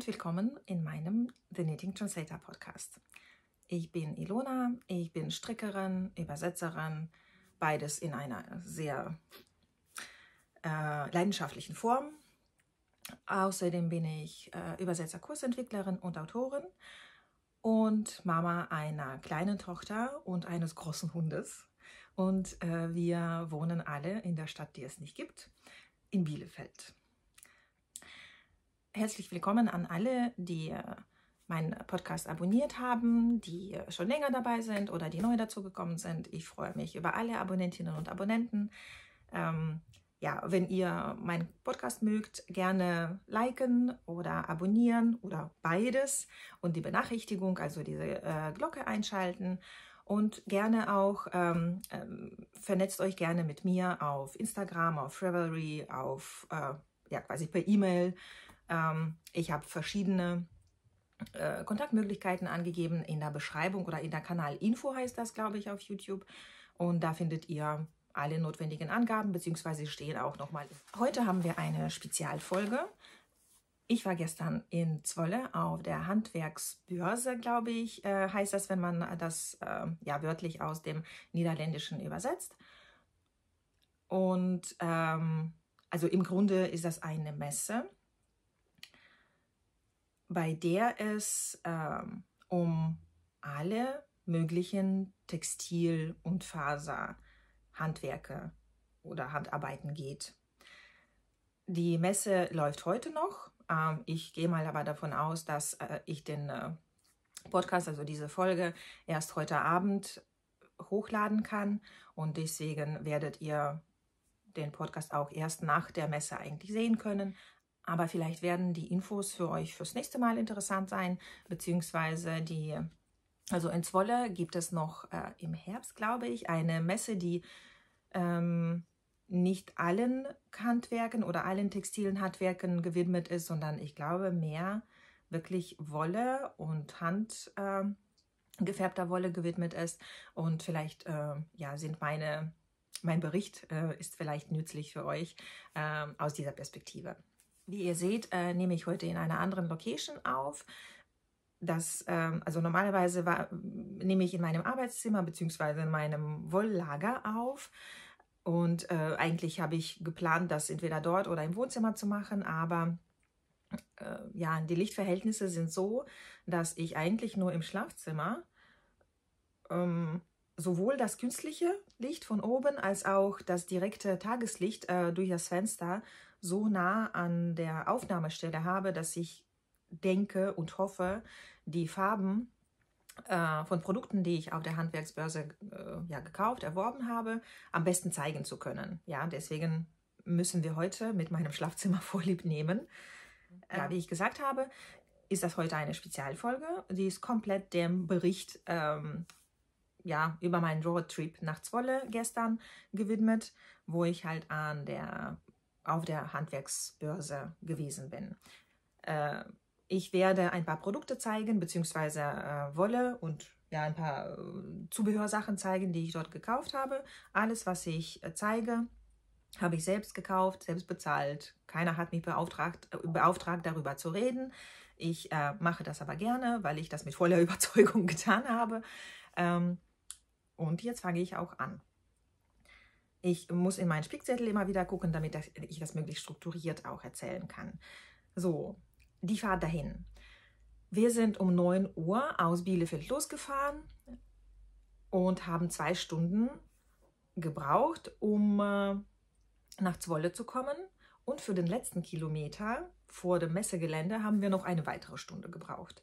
Und willkommen in meinem The Knitting Translator Podcast. Ich bin Ilona, ich bin Strickerin, Übersetzerin, beides in einer sehr äh, leidenschaftlichen Form. Außerdem bin ich äh, Übersetzer, Kursentwicklerin und Autorin und Mama einer kleinen Tochter und eines großen Hundes. Und äh, wir wohnen alle in der Stadt, die es nicht gibt, in Bielefeld. Herzlich willkommen an alle, die äh, meinen Podcast abonniert haben, die äh, schon länger dabei sind oder die neu dazugekommen sind. Ich freue mich über alle Abonnentinnen und Abonnenten. Ähm, ja, wenn ihr meinen Podcast mögt, gerne liken oder abonnieren oder beides und die Benachrichtigung, also diese äh, Glocke einschalten und gerne auch ähm, ähm, vernetzt euch gerne mit mir auf Instagram, auf Revelry, auf äh, ja quasi per E-Mail. Ähm, ich habe verschiedene äh, Kontaktmöglichkeiten angegeben in der Beschreibung oder in der Kanalinfo heißt das, glaube ich, auf YouTube. Und da findet ihr alle notwendigen Angaben, beziehungsweise stehen auch nochmal. Heute haben wir eine Spezialfolge. Ich war gestern in Zwolle auf der Handwerksbörse, glaube ich, äh, heißt das, wenn man das äh, ja wörtlich aus dem Niederländischen übersetzt. Und ähm, also im Grunde ist das eine Messe, bei der es ähm, um alle möglichen Textil- und Faser- Handwerke oder Handarbeiten geht. Die Messe läuft heute noch. Ähm, ich gehe mal aber davon aus, dass äh, ich den äh, Podcast, also diese Folge, erst heute Abend hochladen kann und deswegen werdet ihr den Podcast auch erst nach der Messe eigentlich sehen können. Aber vielleicht werden die Infos für euch fürs nächste Mal interessant sein, beziehungsweise die, also in Zwolle gibt es noch äh, im Herbst, glaube ich, eine Messe, die ähm, nicht allen Handwerken oder allen textilen Handwerken gewidmet ist, sondern ich glaube mehr wirklich Wolle und Hand äh, gefärbter Wolle gewidmet ist. Und vielleicht äh, ja, sind meine, mein Bericht äh, ist vielleicht nützlich für euch äh, aus dieser Perspektive. Wie ihr seht, äh, nehme ich heute in einer anderen Location auf. Das, ähm, also normalerweise war, nehme ich in meinem Arbeitszimmer bzw. in meinem Wolllager auf. Und äh, eigentlich habe ich geplant, das entweder dort oder im Wohnzimmer zu machen, aber äh, ja, die Lichtverhältnisse sind so, dass ich eigentlich nur im Schlafzimmer ähm, sowohl das künstliche Licht von oben als auch das direkte Tageslicht äh, durch das Fenster so nah an der Aufnahmestelle habe, dass ich denke und hoffe, die Farben äh, von Produkten, die ich auf der Handwerksbörse äh, ja, gekauft, erworben habe, am besten zeigen zu können. Ja, deswegen müssen wir heute mit meinem Schlafzimmer vorlieb nehmen. Ja, wie ich gesagt habe, ist das heute eine Spezialfolge. Die ist komplett dem Bericht ähm, ja, über meinen Roadtrip nach Zwolle gestern gewidmet, wo ich halt an der, auf der Handwerksbörse gewesen bin. Äh, ich werde ein paar Produkte zeigen, beziehungsweise äh, Wolle und ja, ein paar äh, Zubehörsachen zeigen, die ich dort gekauft habe. Alles, was ich äh, zeige, habe ich selbst gekauft, selbst bezahlt. Keiner hat mich beauftragt, äh, beauftragt darüber zu reden. Ich äh, mache das aber gerne, weil ich das mit voller Überzeugung getan habe. Ähm, und jetzt fange ich auch an. Ich muss in meinen Spickzettel immer wieder gucken, damit ich das möglichst strukturiert auch erzählen kann. So, die Fahrt dahin. Wir sind um 9 Uhr aus Bielefeld losgefahren und haben zwei Stunden gebraucht, um äh, nach Zwolle zu kommen. Und für den letzten Kilometer vor dem Messegelände haben wir noch eine weitere Stunde gebraucht.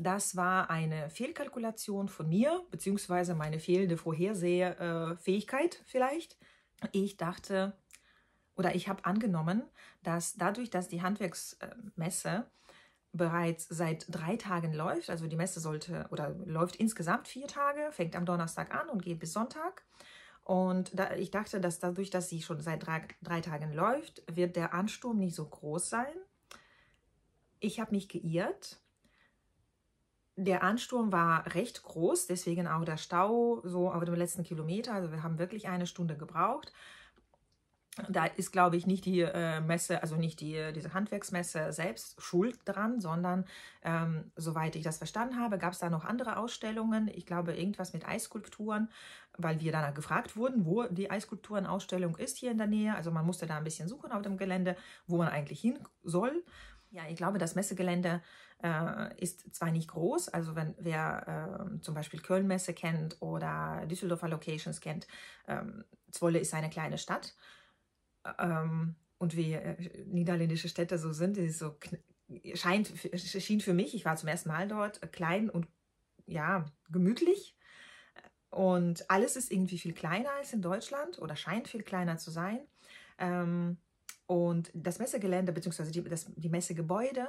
Das war eine Fehlkalkulation von mir, beziehungsweise meine fehlende Vorhersehfähigkeit vielleicht. Ich dachte, oder ich habe angenommen, dass dadurch, dass die Handwerksmesse bereits seit drei Tagen läuft, also die Messe sollte oder läuft insgesamt vier Tage, fängt am Donnerstag an und geht bis Sonntag. Und da, ich dachte, dass dadurch, dass sie schon seit drei, drei Tagen läuft, wird der Ansturm nicht so groß sein. Ich habe mich geirrt. Der Ansturm war recht groß, deswegen auch der Stau so auf dem letzten Kilometer. Also wir haben wirklich eine Stunde gebraucht. da ist, glaube ich, nicht die äh, Messe, also nicht die, diese Handwerksmesse selbst schuld dran, sondern ähm, soweit ich das verstanden habe, gab es da noch andere Ausstellungen. Ich glaube, irgendwas mit Eisskulpturen, weil wir danach gefragt wurden, wo die Eisskulpturenausstellung ist hier in der Nähe. Also man musste da ein bisschen suchen auf dem Gelände, wo man eigentlich hin soll. Ja, ich glaube, das Messegelände äh, ist zwar nicht groß, also wenn wer äh, zum Beispiel Köln-Messe kennt oder Düsseldorfer Locations kennt, ähm, Zwolle ist eine kleine Stadt ähm, und wie äh, niederländische Städte so sind, ist so scheint schien für mich, ich war zum ersten Mal dort, klein und ja gemütlich und alles ist irgendwie viel kleiner als in Deutschland oder scheint viel kleiner zu sein. Ähm, und das Messegelände bzw. Die, die Messegebäude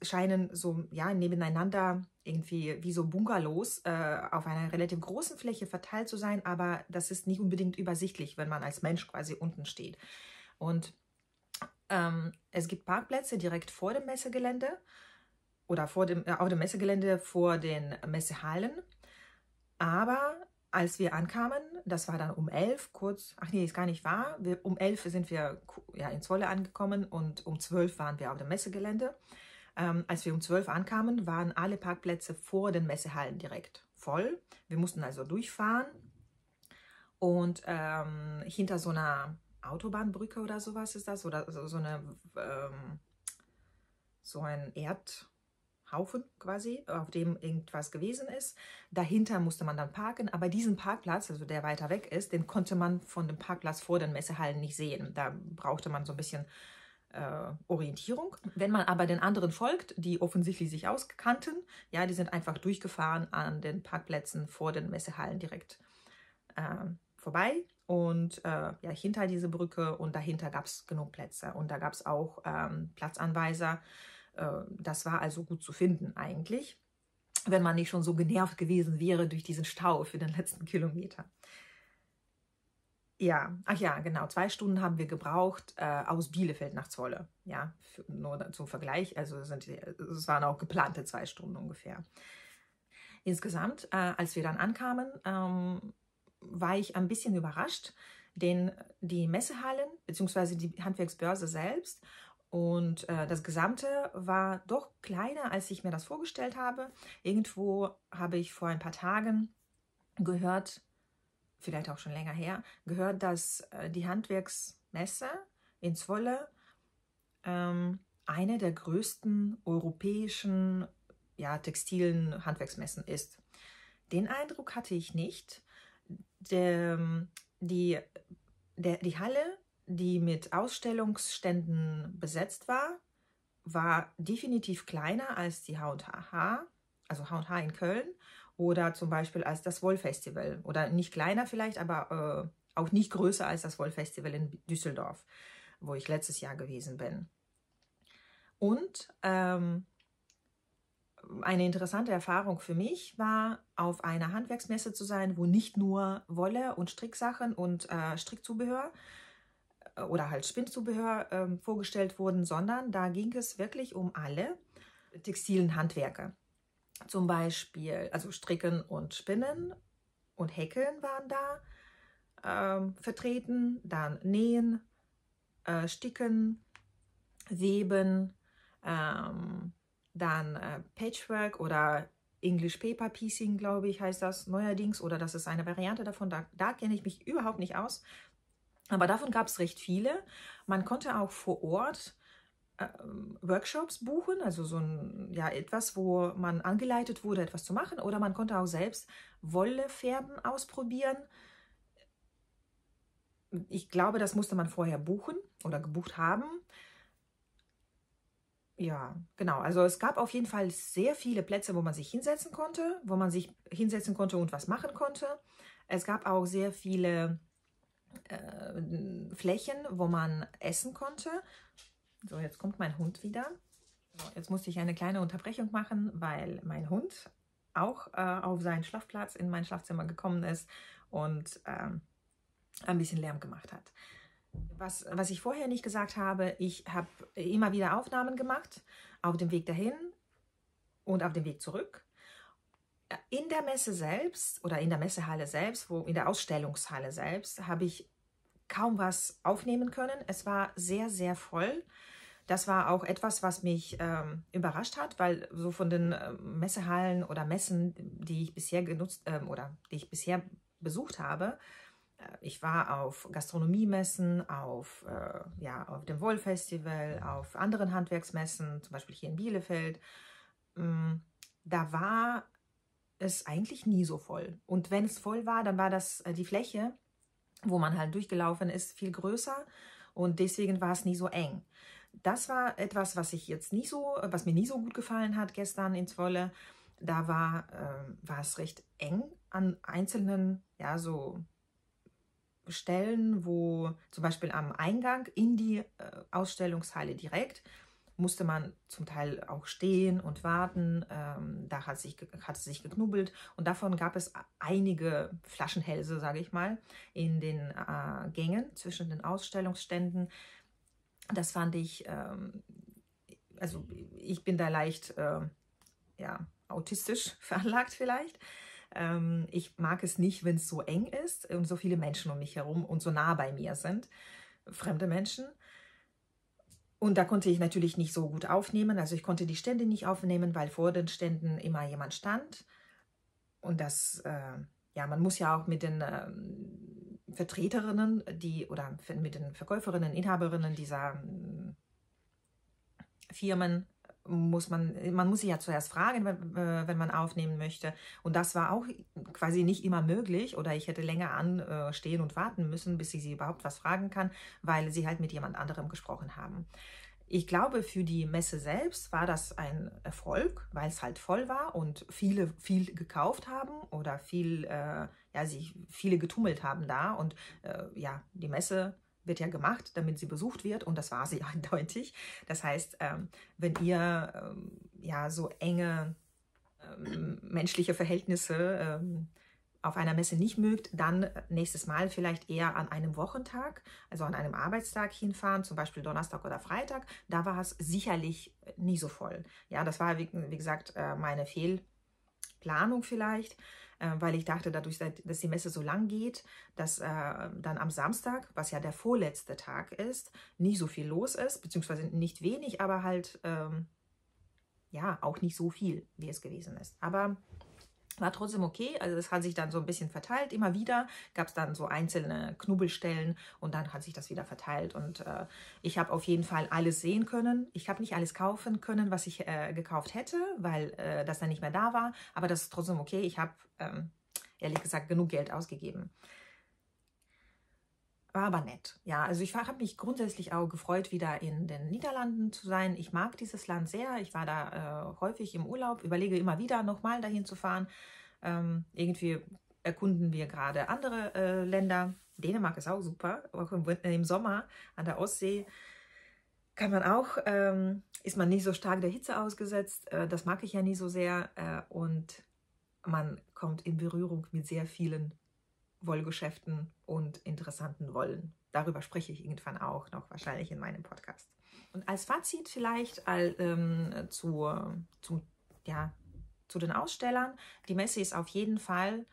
scheinen so ja, nebeneinander irgendwie wie so Bungalows äh, auf einer relativ großen Fläche verteilt zu sein, aber das ist nicht unbedingt übersichtlich, wenn man als Mensch quasi unten steht. Und ähm, es gibt Parkplätze direkt vor dem Messegelände oder vor dem, äh, auf dem Messegelände vor den Messehallen. Aber als wir ankamen, das war dann um elf, kurz, ach nee, ist gar nicht wahr, wir, um elf sind wir ja, in Zwolle angekommen und um zwölf waren wir auf dem Messegelände. Ähm, als wir um zwölf ankamen, waren alle Parkplätze vor den Messehallen direkt voll. Wir mussten also durchfahren und ähm, hinter so einer Autobahnbrücke oder sowas ist das oder so, so eine ähm, so ein Erdhaufen quasi, auf dem irgendwas gewesen ist. Dahinter musste man dann parken, aber diesen Parkplatz, also der weiter weg ist, den konnte man von dem Parkplatz vor den Messehallen nicht sehen. Da brauchte man so ein bisschen äh, Orientierung. Wenn man aber den anderen folgt, die offensichtlich sich auskannten, ja, die sind einfach durchgefahren an den Parkplätzen vor den Messehallen direkt äh, vorbei und äh, ja, hinter diese Brücke und dahinter gab es genug Plätze. Und da gab es auch ähm, Platzanweiser. Äh, das war also gut zu finden eigentlich, wenn man nicht schon so genervt gewesen wäre durch diesen Stau für den letzten Kilometer. Ja, ach ja, genau. Zwei Stunden haben wir gebraucht äh, aus Bielefeld nach Zwolle. Ja, für, nur zum Vergleich. Also sind, es waren auch geplante zwei Stunden ungefähr. Insgesamt, äh, als wir dann ankamen, ähm, war ich ein bisschen überrascht, denn die Messehallen bzw. die Handwerksbörse selbst und äh, das Gesamte war doch kleiner, als ich mir das vorgestellt habe. Irgendwo habe ich vor ein paar Tagen gehört, vielleicht auch schon länger her, gehört, dass äh, die Handwerksmesse in Zwolle ähm, eine der größten europäischen ja, textilen Handwerksmessen ist. Den Eindruck hatte ich nicht der, die, der, die Halle, die mit Ausstellungsständen besetzt war, war definitiv kleiner als die H&H, also H&H in Köln oder zum Beispiel als das Wollfestival oder nicht kleiner vielleicht, aber äh, auch nicht größer als das Wollfestival in Düsseldorf, wo ich letztes Jahr gewesen bin. Und ähm, eine interessante Erfahrung für mich war, auf einer Handwerksmesse zu sein, wo nicht nur Wolle und Stricksachen und äh, Strickzubehör oder halt Spinnzubehör äh, vorgestellt wurden, sondern da ging es wirklich um alle textilen Handwerke. Zum Beispiel, also Stricken und Spinnen und Häkeln waren da ähm, vertreten, dann Nähen, äh, Sticken, Weben, ähm, dann äh, Patchwork oder English Paper Piecing, glaube ich, heißt das neuerdings. Oder das ist eine Variante davon. Da, da kenne ich mich überhaupt nicht aus. Aber davon gab es recht viele. Man konnte auch vor Ort äh, Workshops buchen, also so ein, ja, etwas, wo man angeleitet wurde, etwas zu machen. Oder man konnte auch selbst Wolle färben ausprobieren. Ich glaube, das musste man vorher buchen oder gebucht haben. Ja, genau. Also es gab auf jeden Fall sehr viele Plätze, wo man sich hinsetzen konnte, wo man sich hinsetzen konnte und was machen konnte. Es gab auch sehr viele äh, Flächen, wo man essen konnte. So, jetzt kommt mein Hund wieder. So, jetzt musste ich eine kleine Unterbrechung machen, weil mein Hund auch äh, auf seinen Schlafplatz in mein Schlafzimmer gekommen ist und äh, ein bisschen Lärm gemacht hat. Was, was ich vorher nicht gesagt habe, ich habe immer wieder Aufnahmen gemacht, auf dem Weg dahin und auf dem Weg zurück. In der Messe selbst oder in der Messehalle selbst, wo in der Ausstellungshalle selbst, habe ich kaum was aufnehmen können. Es war sehr, sehr voll. Das war auch etwas, was mich ähm, überrascht hat, weil so von den äh, Messehallen oder Messen, die ich bisher genutzt äh, oder die ich bisher besucht habe, äh, ich war auf Gastronomiemessen, auf, äh, ja, auf dem Wollfestival, auf anderen Handwerksmessen, zum Beispiel hier in Bielefeld. Ähm, da war es eigentlich nie so voll. Und wenn es voll war, dann war das äh, die Fläche, wo man halt durchgelaufen ist, viel größer und deswegen war es nie so eng. Das war etwas, was ich jetzt nicht so, was mir nie so gut gefallen hat gestern in Zwolle. Da war, äh, war es recht eng an einzelnen, ja, so Stellen, wo zum Beispiel am Eingang in die äh, Ausstellungshalle direkt musste man zum Teil auch stehen und warten. Ähm, da hat, sich, hat es sich geknubbelt und davon gab es einige Flaschenhälse, sage ich mal, in den äh, Gängen zwischen den Ausstellungsständen. Das fand ich, ähm, also ich bin da leicht, äh, ja, autistisch veranlagt vielleicht. Ähm, ich mag es nicht, wenn es so eng ist und so viele Menschen um mich herum und so nah bei mir sind, fremde Menschen. Und da konnte ich natürlich nicht so gut aufnehmen. Also ich konnte die Stände nicht aufnehmen, weil vor den Ständen immer jemand stand. Und das, äh, ja, man muss ja auch mit den äh, Vertreterinnen, die oder mit den Verkäuferinnen, Inhaberinnen dieser äh, Firmen muss man, man muss sich ja zuerst fragen, wenn, äh, wenn man aufnehmen möchte. Und das war auch quasi nicht immer möglich oder ich hätte länger anstehen und warten müssen, bis ich sie überhaupt was fragen kann, weil sie halt mit jemand anderem gesprochen haben. Ich glaube, für die Messe selbst war das ein Erfolg, weil es halt voll war und viele viel gekauft haben oder viel, äh, ja, sich viele getummelt haben da und äh, ja, die Messe wird ja gemacht, damit sie besucht wird und das war sie eindeutig. Das heißt, ähm, wenn ihr ähm, ja so enge ähm, menschliche Verhältnisse auf einer Messe nicht mögt, dann nächstes Mal vielleicht eher an einem Wochentag, also an einem Arbeitstag hinfahren, zum Beispiel Donnerstag oder Freitag. Da war es sicherlich nie so voll. Ja, das war, wie, wie gesagt, äh, meine Fehlplanung vielleicht. Äh, weil ich dachte, dadurch, dass die Messe so lang geht, dass äh, dann am Samstag, was ja der vorletzte Tag ist, nicht so viel los ist, beziehungsweise nicht wenig, aber halt ähm, ja auch nicht so viel, wie es gewesen ist. Aber war trotzdem okay, also es hat sich dann so ein bisschen verteilt. Immer wieder gab es dann so einzelne Knubbelstellen und dann hat sich das wieder verteilt. Und äh, ich habe auf jeden Fall alles sehen können. Ich habe nicht alles kaufen können, was ich äh, gekauft hätte, weil äh, das dann nicht mehr da war. Aber das ist trotzdem okay. Ich habe ähm, ehrlich gesagt genug Geld ausgegeben. War aber nett. Ja, also ich habe mich grundsätzlich auch gefreut, wieder in den Niederlanden zu sein. Ich mag dieses Land sehr. Ich war da äh, häufig im Urlaub, überlege immer wieder nochmal dahin zu fahren. Ähm, irgendwie erkunden wir gerade andere äh, Länder. Dänemark ist auch super, auch im, im, Sommer an der Ostsee kann man auch, ähm, ist man nicht so stark der Hitze ausgesetzt. Äh, das mag ich ja nie so sehr. Äh, und man kommt in Berührung mit sehr vielen Wollgeschäften und interessanten Wollen. Darüber spreche ich irgendwann auch noch wahrscheinlich in meinem Podcast. Und als Fazit vielleicht all, ähm, zu, zu, ja, zu den Ausstellern. Die Messe ist auf jeden Fall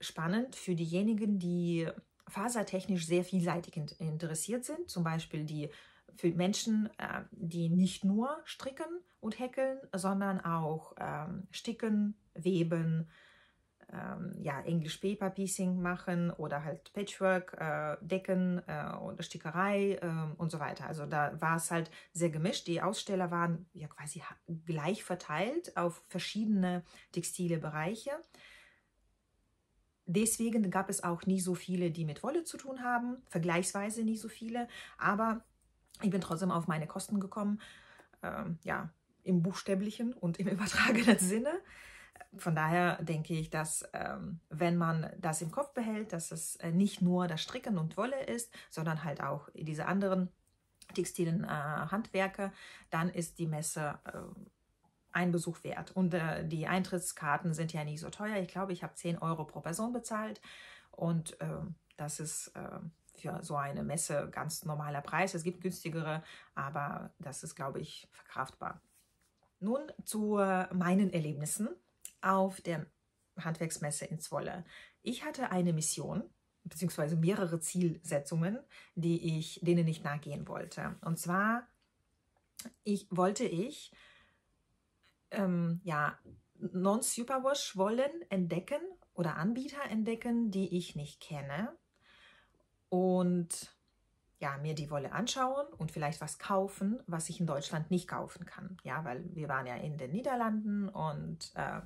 spannend für diejenigen, die fasertechnisch sehr vielseitig interessiert sind. Zum Beispiel die für Menschen, äh, die nicht nur stricken und häkeln, sondern auch ähm, sticken, weben, ähm, ja, English Paper Piecing machen oder halt Patchwork, äh, Decken äh, oder Stickerei äh, und so weiter. Also da war es halt sehr gemischt. Die Aussteller waren ja quasi gleich verteilt auf verschiedene textile Bereiche. Deswegen gab es auch nie so viele, die mit Wolle zu tun haben, vergleichsweise nie so viele, aber ich bin trotzdem auf meine Kosten gekommen, ähm, ja, im buchstäblichen und im übertragenen Sinne von daher denke ich, dass ähm, wenn man das im Kopf behält, dass es äh, nicht nur das Stricken und Wolle ist, sondern halt auch diese anderen textilen äh, Handwerke, dann ist die Messe äh, ein Besuch wert. Und äh, die Eintrittskarten sind ja nicht so teuer. Ich glaube, ich habe 10 Euro pro Person bezahlt und ähm, das ist ähm, für so eine Messe ganz normaler Preis. Es gibt günstigere, aber das ist, glaube ich, verkraftbar. Nun zu meinen Erlebnissen auf der Handwerksmesse in Zwolle. Ich hatte eine Mission, beziehungsweise mehrere Zielsetzungen, die ich, denen ich nachgehen wollte. Und zwar ich, wollte ich ähm, ja, Non-Superwash-Wollen entdecken oder Anbieter entdecken, die ich nicht kenne. Und ja, mir die Wolle anschauen und vielleicht was kaufen, was ich in Deutschland nicht kaufen kann. Ja, weil wir waren ja in den Niederlanden und äh,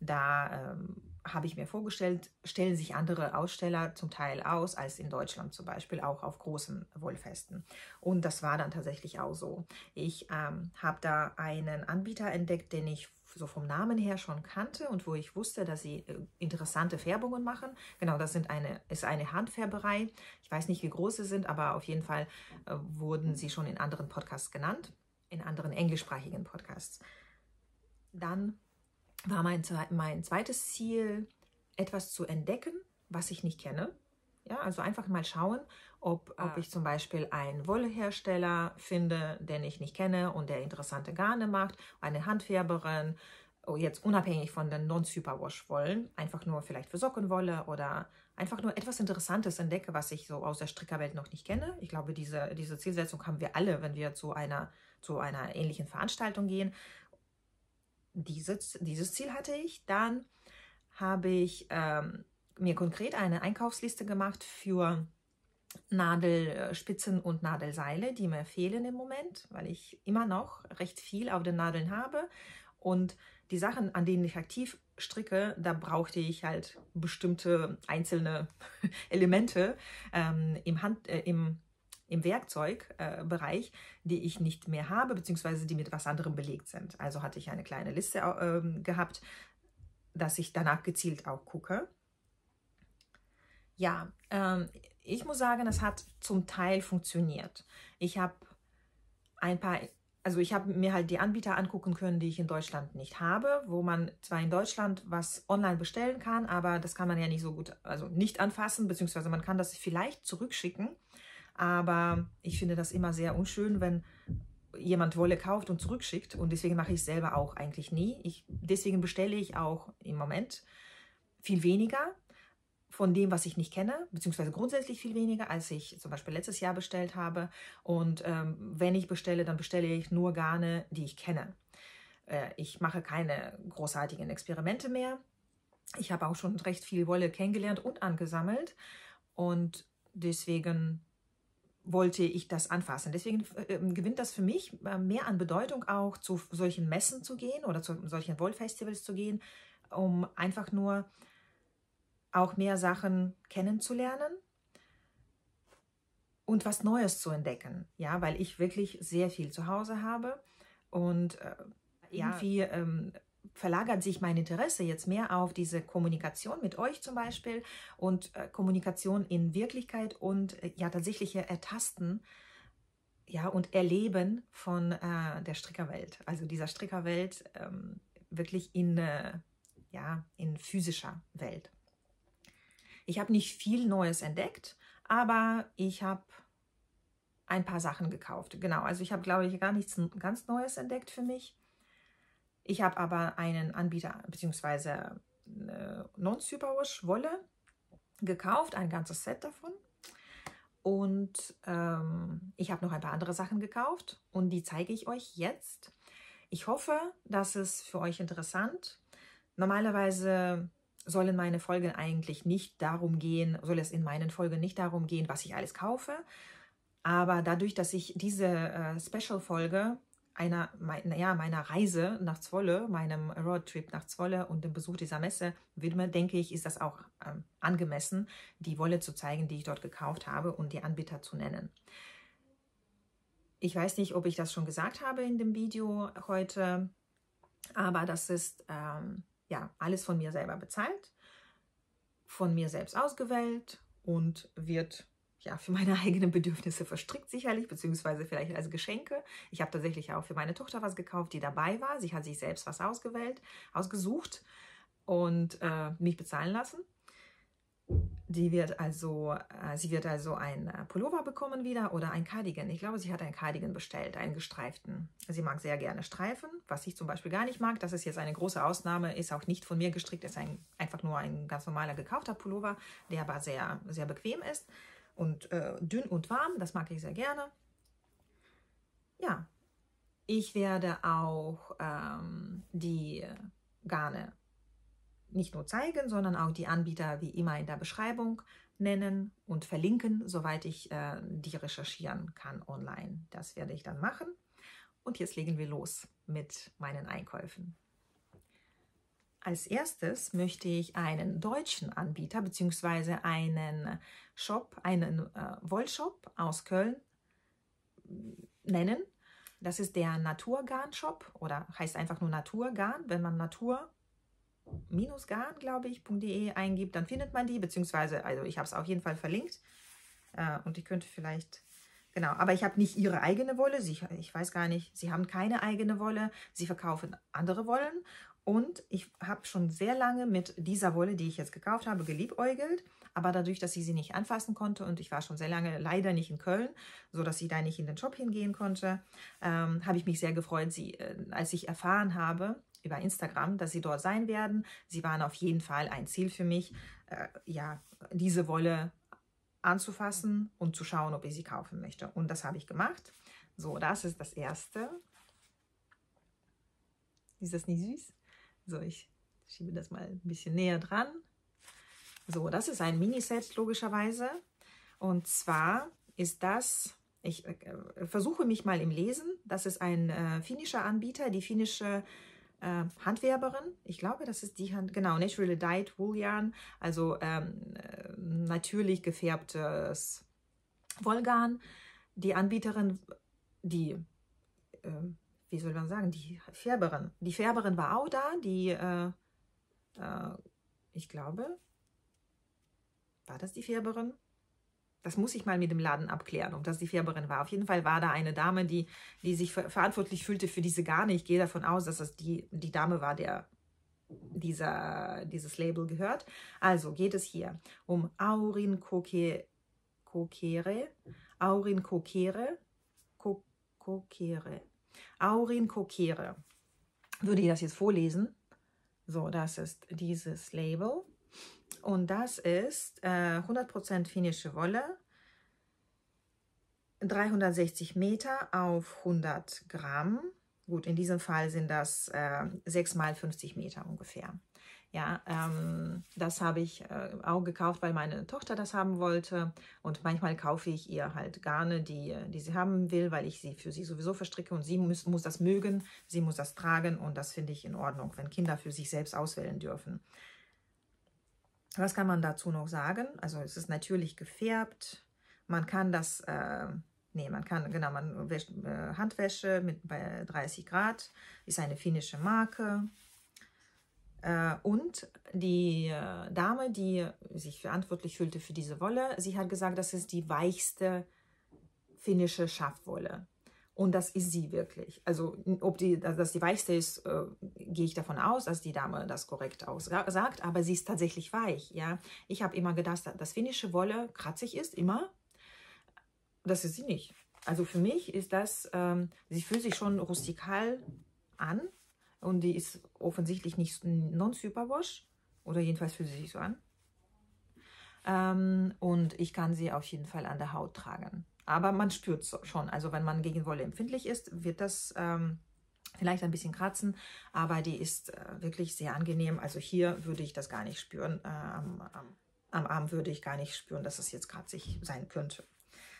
da ähm, habe ich mir vorgestellt, stellen sich andere Aussteller zum Teil aus als in Deutschland zum Beispiel, auch auf großen Wollfesten. Und das war dann tatsächlich auch so. Ich ähm, habe da einen Anbieter entdeckt, den ich so vom Namen her schon kannte und wo ich wusste, dass sie äh, interessante Färbungen machen. Genau, das sind eine, ist eine Handfärberei. Ich weiß nicht, wie groß sie sind, aber auf jeden Fall äh, wurden sie schon in anderen Podcasts genannt, in anderen englischsprachigen Podcasts. Dann war mein, mein zweites Ziel, etwas zu entdecken, was ich nicht kenne. Ja, also einfach mal schauen, ob, ah. ob ich zum Beispiel einen Wollehersteller finde, den ich nicht kenne und der interessante Garne macht, eine Handfärberin, oh, jetzt unabhängig von den Non-Superwash-Wollen, einfach nur vielleicht für Sockenwolle oder einfach nur etwas Interessantes entdecke, was ich so aus der Strickerwelt noch nicht kenne. Ich glaube, diese, diese Zielsetzung haben wir alle, wenn wir zu einer, zu einer ähnlichen Veranstaltung gehen. Dieses, dieses Ziel hatte ich. Dann habe ich ähm, mir konkret eine Einkaufsliste gemacht für Nadelspitzen und Nadelseile, die mir fehlen im Moment, weil ich immer noch recht viel auf den Nadeln habe. Und die Sachen, an denen ich aktiv stricke, da brauchte ich halt bestimmte einzelne Elemente ähm, im, Hand, äh, im, im Werkzeugbereich, äh, die ich nicht mehr habe, beziehungsweise die mit was anderem belegt sind. Also hatte ich eine kleine Liste äh, gehabt, dass ich danach gezielt auch gucke. Ja, ähm, ich muss sagen, es hat zum Teil funktioniert. Ich habe ein paar, also ich habe mir halt die Anbieter angucken können, die ich in Deutschland nicht habe, wo man zwar in Deutschland was online bestellen kann, aber das kann man ja nicht so gut, also nicht anfassen, beziehungsweise man kann das vielleicht zurückschicken. Aber ich finde das immer sehr unschön, wenn jemand Wolle kauft und zurückschickt. Und deswegen mache ich es selber auch eigentlich nie. Ich, deswegen bestelle ich auch im Moment viel weniger, von dem, was ich nicht kenne, beziehungsweise grundsätzlich viel weniger, als ich zum Beispiel letztes Jahr bestellt habe. Und ähm, wenn ich bestelle, dann bestelle ich nur Garne, die ich kenne. Äh, ich mache keine großartigen Experimente mehr. Ich habe auch schon recht viel Wolle kennengelernt und angesammelt. Und deswegen wollte ich das anfassen. Deswegen äh, gewinnt das für mich äh, mehr an Bedeutung, auch zu solchen Messen zu gehen oder zu solchen Wollfestivals zu gehen, um einfach nur auch mehr Sachen kennenzulernen und was Neues zu entdecken. Ja, weil ich wirklich sehr viel zu Hause habe und äh, irgendwie ähm, verlagert sich mein Interesse jetzt mehr auf diese Kommunikation mit euch zum Beispiel und äh, Kommunikation in Wirklichkeit und äh, ja tatsächliche Ertasten ja und Erleben von äh, der Strickerwelt. Also dieser Strickerwelt ähm, wirklich in äh, ja in physischer Welt. Ich habe nicht viel Neues entdeckt, aber ich habe ein paar Sachen gekauft. Genau, also ich habe, glaube ich, gar nichts ganz Neues entdeckt für mich. Ich habe aber einen Anbieter bzw. Non-Superwash Wolle gekauft, ein ganzes Set davon. Und ähm, ich habe noch ein paar andere Sachen gekauft und die zeige ich euch jetzt. Ich hoffe, dass es für euch interessant. Normalerweise sollen meine Folgen eigentlich nicht darum gehen, soll es in meinen Folgen nicht darum gehen, was ich alles kaufe. Aber dadurch, dass ich diese äh, Special-Folge einer mein, ja, meiner Reise nach Zwolle, meinem Roadtrip nach Zwolle und dem Besuch dieser Messe widme, denke ich, ist das auch ähm, angemessen, die Wolle zu zeigen, die ich dort gekauft habe und die Anbieter zu nennen. Ich weiß nicht, ob ich das schon gesagt habe in dem Video heute, aber das ist ähm, ja, alles von mir selber bezahlt, von mir selbst ausgewählt und wird ja, für meine eigenen Bedürfnisse verstrickt sicherlich, beziehungsweise vielleicht als Geschenke. Ich habe tatsächlich auch für meine Tochter was gekauft, die dabei war. Sie hat sich selbst was ausgewählt, ausgesucht und äh, mich bezahlen lassen. Die wird also, äh, sie wird also ein äh, Pullover bekommen wieder oder ein Cardigan. Ich glaube, sie hat ein Cardigan bestellt, einen gestreiften. Sie mag sehr gerne Streifen, was ich zum Beispiel gar nicht mag. Das ist jetzt eine große Ausnahme, ist auch nicht von mir gestrickt, ist ein, einfach nur ein ganz normaler gekaufter Pullover, der aber sehr, sehr bequem ist und äh, dünn und warm. Das mag ich sehr gerne. Ja, ich werde auch ähm, die Garne nicht nur zeigen, sondern auch die Anbieter wie immer in der Beschreibung nennen und verlinken, soweit ich äh, die recherchieren kann online. Das werde ich dann machen. Und jetzt legen wir los mit meinen Einkäufen. Als erstes möchte ich einen deutschen Anbieter bzw. einen Shop, einen äh, Wollshop aus Köln nennen. Das ist der Naturgarn Shop oder heißt einfach nur Naturgarn. Wenn man Natur minusgarn, glaube ich, .de eingibt, dann findet man die, beziehungsweise, also ich habe es auf jeden Fall verlinkt. Äh, und ich könnte vielleicht, genau, aber ich habe nicht ihre eigene Wolle, sie, ich weiß gar nicht, sie haben keine eigene Wolle, sie verkaufen andere Wollen. Und ich habe schon sehr lange mit dieser Wolle, die ich jetzt gekauft habe, geliebäugelt, aber dadurch, dass ich sie nicht anfassen konnte und ich war schon sehr lange leider nicht in Köln, sodass ich da nicht in den Shop hingehen konnte, ähm, habe ich mich sehr gefreut, sie, äh, als ich erfahren habe, über Instagram, dass sie dort sein werden. Sie waren auf jeden Fall ein Ziel für mich, äh, ja, diese Wolle anzufassen und zu schauen, ob ich sie kaufen möchte. Und das habe ich gemacht. So, das ist das Erste. Ist das nicht süß? So, ich schiebe das mal ein bisschen näher dran. So, das ist ein Miniset logischerweise. Und zwar ist das, ich äh, versuche mich mal im Lesen, das ist ein äh, finnischer Anbieter, die finnische äh, Handwerberin. Ich glaube, das ist die Hand, genau, Naturally Dyed Wool Yarn, also ähm, äh, natürlich gefärbtes Wollgarn. Die Anbieterin, die, äh, wie soll man sagen, die Färberin. Die Färberin war auch da, die, äh, äh, ich glaube, war das die Färberin? Das muss ich mal mit dem Laden abklären, ob das die Färberin war. Auf jeden Fall war da eine Dame, die, die sich verantwortlich fühlte für diese Garne. Ich gehe davon aus, dass das die, die Dame war, der dieser, dieses Label gehört. Also geht es hier um Aurin Kokere, Aurin Kokere, Kokere, Aurin Kokere. Würde ich das jetzt vorlesen? So, das ist dieses Label. Und das ist äh, 100% finnische Wolle, 360 Meter auf 100 Gramm. Gut, in diesem Fall sind das äh, 6 mal 50 Meter ungefähr. Ja, ähm, das habe ich äh, auch gekauft, weil meine Tochter das haben wollte. Und manchmal kaufe ich ihr halt Garne, die, die sie haben will, weil ich sie für sie sowieso verstricke. Und sie muss, muss das mögen, sie muss das tragen. Und das finde ich in Ordnung, wenn Kinder für sich selbst auswählen dürfen. Was kann man dazu noch sagen? Also es ist natürlich gefärbt. Man kann das, äh, nee, man kann, genau, man wäscht äh, Handwäsche mit bei 30 Grad, ist eine finnische Marke. Äh, und die äh, Dame, die sich verantwortlich fühlte für diese Wolle, sie hat gesagt, das ist die weichste finnische Schafwolle. Und das ist sie wirklich. Also, ob die, dass die weichste ist, äh, gehe ich davon aus, dass die Dame das korrekt aussagt, aber sie ist tatsächlich weich. Ja? Ich habe immer gedacht, dass finnische Wolle kratzig ist, immer. Das ist sie nicht. Also für mich ist das, ähm, sie fühlt sich schon rustikal an und die ist offensichtlich nicht non-superwash oder jedenfalls fühlt sie sich so an. Ähm, und ich kann sie auf jeden Fall an der Haut tragen. Aber man spürt es schon. Also wenn man gegen Wolle empfindlich ist, wird das ähm, vielleicht ein bisschen kratzen, aber die ist äh, wirklich sehr angenehm. Also hier würde ich das gar nicht spüren. Äh, am, am, am, Arm würde ich gar nicht spüren, dass es jetzt kratzig sein könnte.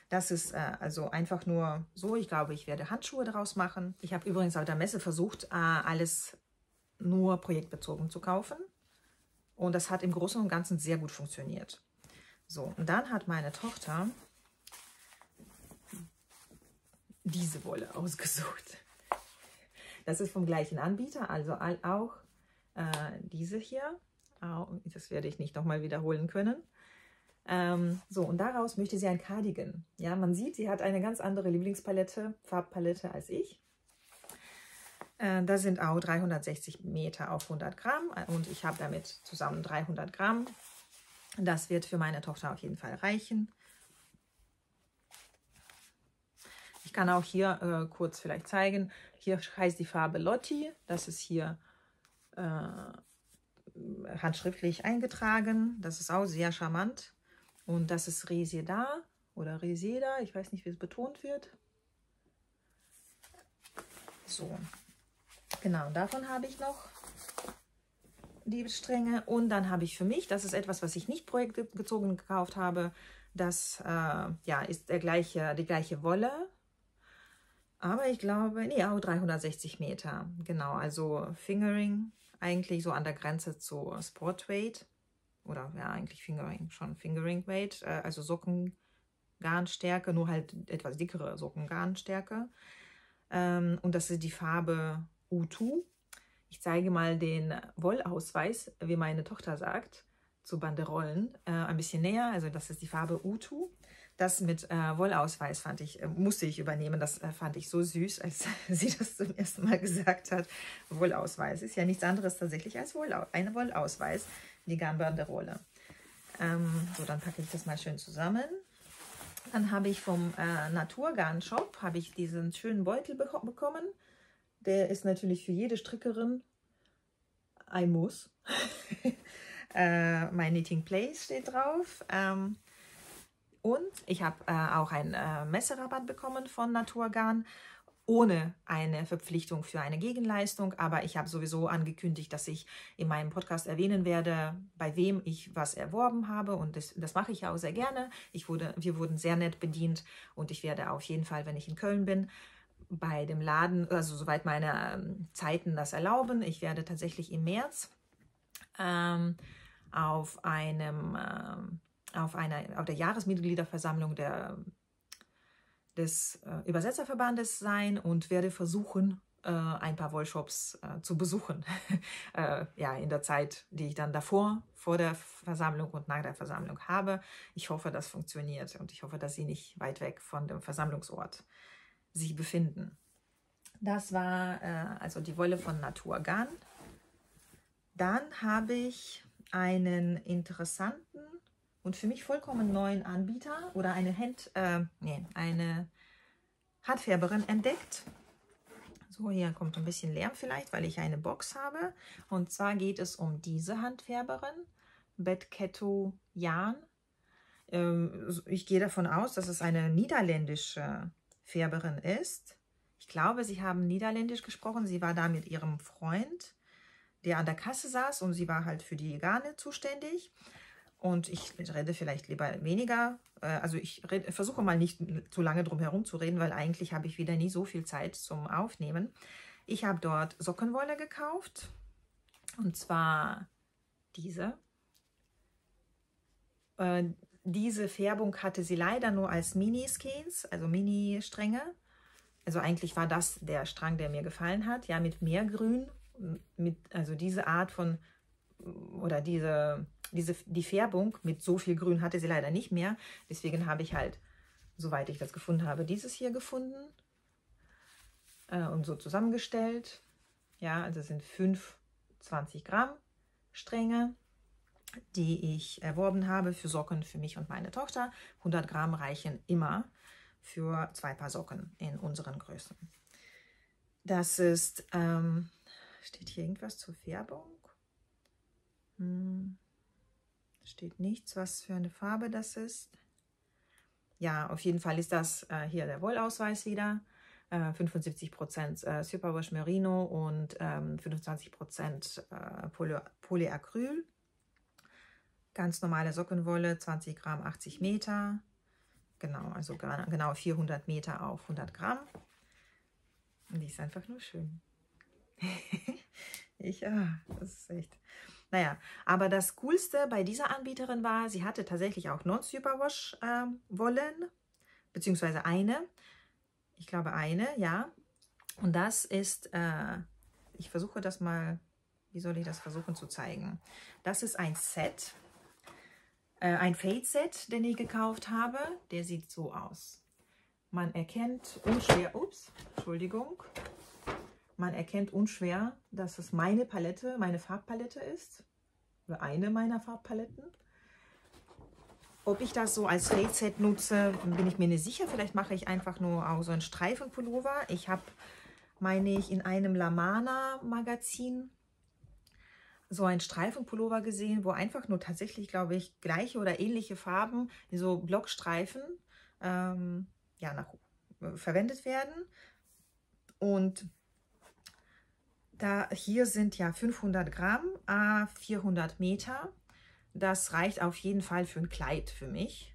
Das ist äh, also einfach nur so. Ich glaube, ich werde Handschuhe daraus machen. Ich habe übrigens auf der Messe versucht, äh, alles nur projektbezogen zu kaufen. Und das hat im Großen und Ganzen sehr gut funktioniert. So, und dann hat meine Tochter diese Wolle ausgesucht. Das ist vom gleichen Anbieter, also auch äh, diese hier. Das werde ich nicht nochmal wiederholen können. Ähm, so, und daraus möchte sie ein Cardigan. Ja, man sieht, sie hat eine ganz andere Lieblingspalette, Farbpalette als ich. Äh, das sind auch 360 Meter auf 100 Gramm und ich habe damit zusammen 300 Gramm. Das wird für meine Tochter auf jeden Fall reichen. Ich kann auch hier äh, kurz vielleicht zeigen. Hier heißt die Farbe Lotti. Das ist hier äh, handschriftlich eingetragen. Das ist auch sehr charmant. Und das ist Reseda oder Reseda. Ich weiß nicht, wie es betont wird. So, genau, davon habe ich noch die Stränge. Und dann habe ich für mich, das ist etwas, was ich nicht projektbezogen gekauft habe, das äh, ja, ist der gleiche, die gleiche Wolle. Aber ich glaube, nee, auch 360 Meter. Genau, also Fingering eigentlich so an der Grenze zu Sportweight. Oder ja, eigentlich Fingering, schon Fingering Weight. Äh, also Sockengarnstärke, nur halt etwas dickere Sockengarnstärke. Ähm, und das ist die Farbe U2. Ich zeige mal den Wollausweis, wie meine Tochter sagt, zu Banderollen äh, ein bisschen näher. Also das ist die Farbe U2. Das mit äh, Wollausweis fand ich, äh, musste ich übernehmen. Das äh, fand ich so süß, als sie das zum ersten Mal gesagt hat. Wollausweis ist ja nichts anderes tatsächlich als Wollau eine Wollausweis, die Garnbanderole. Ähm, so, dann packe ich das mal schön zusammen. Dann habe ich vom äh, Naturgarn Shop diesen schönen Beutel be bekommen. Der ist natürlich für jede Strickerin ein Muss. äh, mein Knitting Place steht drauf. Ähm, und ich habe äh, auch einen äh, Messerabatt bekommen von Naturgarn ohne eine Verpflichtung für eine Gegenleistung. Aber ich habe sowieso angekündigt, dass ich in meinem Podcast erwähnen werde, bei wem ich was erworben habe. Und das, das mache ich auch sehr gerne. Ich wurde, wir wurden sehr nett bedient und ich werde auf jeden Fall, wenn ich in Köln bin, bei dem Laden, also soweit meine ähm, Zeiten das erlauben, ich werde tatsächlich im März ähm, auf einem ähm, auf einer auf der Jahresmitgliederversammlung der des äh, Übersetzerverbandes sein und werde versuchen, äh, ein paar Wollshops äh, zu besuchen. Äh, ja, in der Zeit, die ich dann davor, vor der Versammlung und nach der Versammlung habe. Ich hoffe, das funktioniert und ich hoffe, dass Sie nicht weit weg von dem Versammlungsort sich befinden. Das war äh, also die Wolle von Naturgarn. Dann habe ich einen interessanten und für mich vollkommen neuen Anbieter oder eine, Hand, äh, nee, eine Handfärberin entdeckt. So, hier kommt ein bisschen Lärm vielleicht, weil ich eine Box habe. Und zwar geht es um diese Handfärberin, Betketto Jan. Ähm, ich gehe davon aus, dass es eine niederländische Färberin ist. Ich glaube, sie haben Niederländisch gesprochen. Sie war da mit ihrem Freund, der an der Kasse saß und sie war halt für die Garne zuständig. Und ich rede vielleicht lieber weniger. Äh, also ich rede, versuche mal nicht zu lange drum herum zu reden, weil eigentlich habe ich wieder nie so viel Zeit zum Aufnehmen. Ich habe dort Sockenwolle gekauft. Und zwar diese. Äh, diese Färbung hatte sie leider nur als Mini-Skeins, also Mini-Stränge. Also eigentlich war das der Strang, der mir gefallen hat. Ja, mit mehr Grün. Mit, also diese Art von, oder diese diese, die Färbung mit so viel Grün hatte sie leider nicht mehr. Deswegen habe ich halt, soweit ich das gefunden habe, dieses hier gefunden äh, und so zusammengestellt. Ja, also sind 5 20 Gramm Stränge, die ich erworben habe für Socken für mich und meine Tochter. 100 Gramm reichen immer für zwei Paar Socken in unseren Größen. Das ist, ähm, steht hier irgendwas zur Färbung? Hm. Steht nichts, was für eine Farbe das ist. Ja, auf jeden Fall ist das äh, hier der Wollausweis wieder. Äh, 75% äh, Superwash Merino und ähm, 25% äh, Poly Polyacryl. Ganz normale Sockenwolle, 20 Gramm, 80 Meter. Genau, also genau 400 Meter auf 100 Gramm. Und die ist einfach nur schön. ich, ah, das ist echt. Naja, aber das Coolste bei dieser Anbieterin war, sie hatte tatsächlich auch Non-Superwash-Wollen, äh, beziehungsweise eine. Ich glaube eine, ja. Und das ist, äh, ich versuche das mal, wie soll ich das versuchen zu zeigen? Das ist ein Set, äh, ein Fade-Set, den ich gekauft habe. Der sieht so aus. Man erkennt unschwer, ups, Entschuldigung, man erkennt unschwer, dass es meine Palette, meine Farbpalette ist. Oder eine meiner Farbpaletten. Ob ich das so als Fade-Set nutze, bin ich mir nicht sicher. Vielleicht mache ich einfach nur auch so einen Streifenpullover. Ich habe, meine ich, in einem Lamana-Magazin so einen Streifenpullover gesehen, wo einfach nur tatsächlich, glaube ich, gleiche oder ähnliche Farben, so Blockstreifen, ähm, ja, nach, äh, verwendet werden. Und da hier sind ja 500 Gramm, a 400 Meter. Das reicht auf jeden Fall für ein Kleid für mich.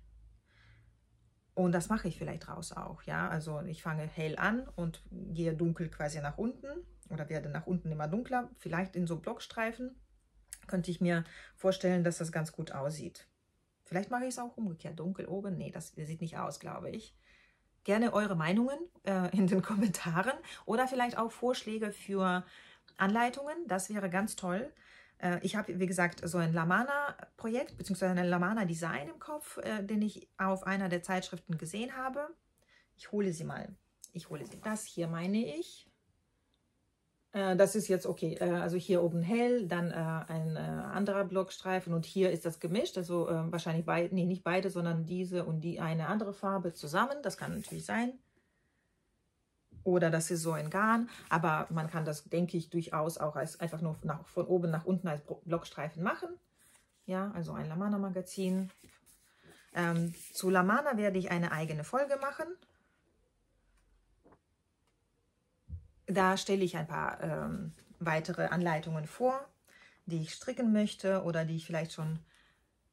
Und das mache ich vielleicht raus auch, ja. Also ich fange hell an und gehe dunkel quasi nach unten oder werde nach unten immer dunkler. Vielleicht in so Blockstreifen könnte ich mir vorstellen, dass das ganz gut aussieht. Vielleicht mache ich es auch umgekehrt, dunkel oben. Nee, das sieht nicht aus, glaube ich. Gerne eure Meinungen äh, in den Kommentaren oder vielleicht auch Vorschläge für Anleitungen. Das wäre ganz toll. Äh, ich habe, wie gesagt, so ein Lamana-Projekt bzw. ein Lamana-Design im Kopf, äh, den ich auf einer der Zeitschriften gesehen habe. Ich hole sie mal. Ich hole sie. Das hier meine ich. Äh, das ist jetzt okay. Also hier oben hell, dann ein anderer Blockstreifen und hier ist das gemischt. Also wahrscheinlich beide, nee, nicht beide, sondern diese und die eine andere Farbe zusammen. Das kann natürlich sein. Oder das ist so ein Garn, aber man kann das, denke ich, durchaus auch als einfach nur nach, von oben nach unten als Blockstreifen machen. Ja, also ein Lamana-Magazin. Ähm, zu Lamana werde ich eine eigene Folge machen. Da stelle ich ein paar ähm, weitere Anleitungen vor, die ich stricken möchte oder die ich vielleicht schon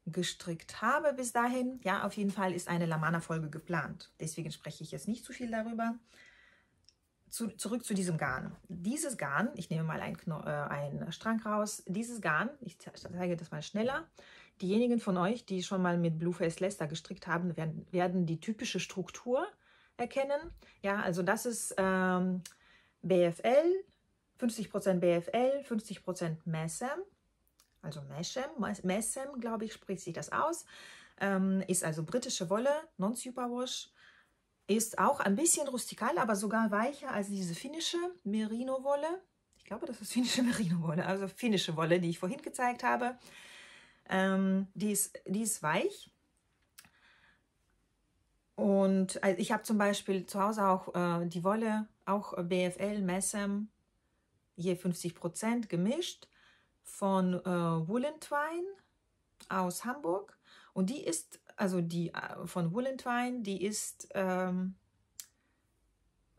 gestrickt habe bis dahin. Ja, auf jeden Fall ist eine Lamana-Folge geplant. Deswegen spreche ich jetzt nicht zu viel darüber. Zu, zurück zu diesem Garn. Dieses Garn, ich nehme mal einen, äh, einen Strang raus, dieses Garn, ich zeige das mal schneller. Diejenigen von euch, die schon mal mit Blueface Lester gestrickt haben, werden, werden die typische Struktur erkennen. Ja, also das ist ähm, BFL, 50% BFL, 50% Messem, also Meshem, Messem, glaube ich, spricht sich das aus, ähm, ist also britische Wolle, non-superwash, ist auch ein bisschen rustikal, aber sogar weicher als diese finnische Merino-Wolle. Ich glaube, das ist finnische Merino-Wolle, also finnische Wolle, die ich vorhin gezeigt habe. Ähm, die, ist, die ist weich, und also ich habe zum Beispiel zu Hause auch äh, die Wolle, auch BFL Messem, je 50 Prozent gemischt von äh, Woolentwine aus Hamburg. Und die ist, also die äh, von Woolentwine, die ist ähm,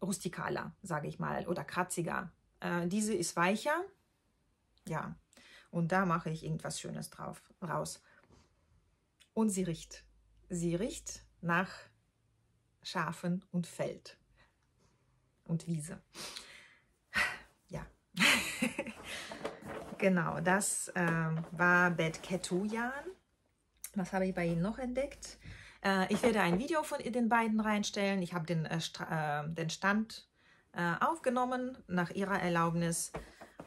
rustikaler, sage ich mal, oder kratziger. Äh, diese ist weicher, ja. Und da mache ich irgendwas Schönes drauf raus. Und sie riecht. Sie riecht nach Schafen und Feld und Wiese. Ja, genau, das ähm, war Bet Ketujan. Was habe ich bei Ihnen noch entdeckt? Äh, ich werde ein Video von den beiden reinstellen. Ich habe den, äh, äh, den Stand äh, aufgenommen nach ihrer Erlaubnis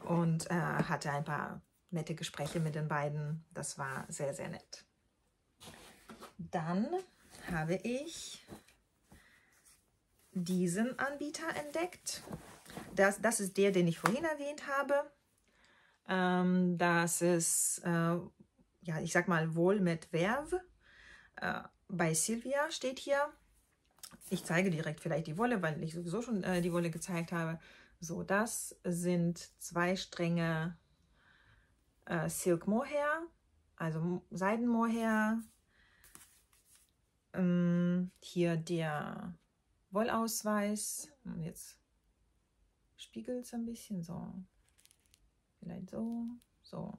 und äh, hatte ein paar nette Gespräche mit den beiden. Das war sehr, sehr nett. Dann habe ich diesen Anbieter entdeckt. Das, das ist der, den ich vorhin erwähnt habe. Ähm, das ist, ja, ich sag mal, wohl mit Verve. Äh, bei Silvia steht hier. Ich zeige direkt vielleicht die Wolle, weil ich sowieso schon äh, die Wolle gezeigt habe. So, das sind zwei Stränge äh, Silk Mohair, also Seidenmohair. Ähm, hier der Wollausweis. Jetzt spiegelt es ein bisschen so. Vielleicht so, so.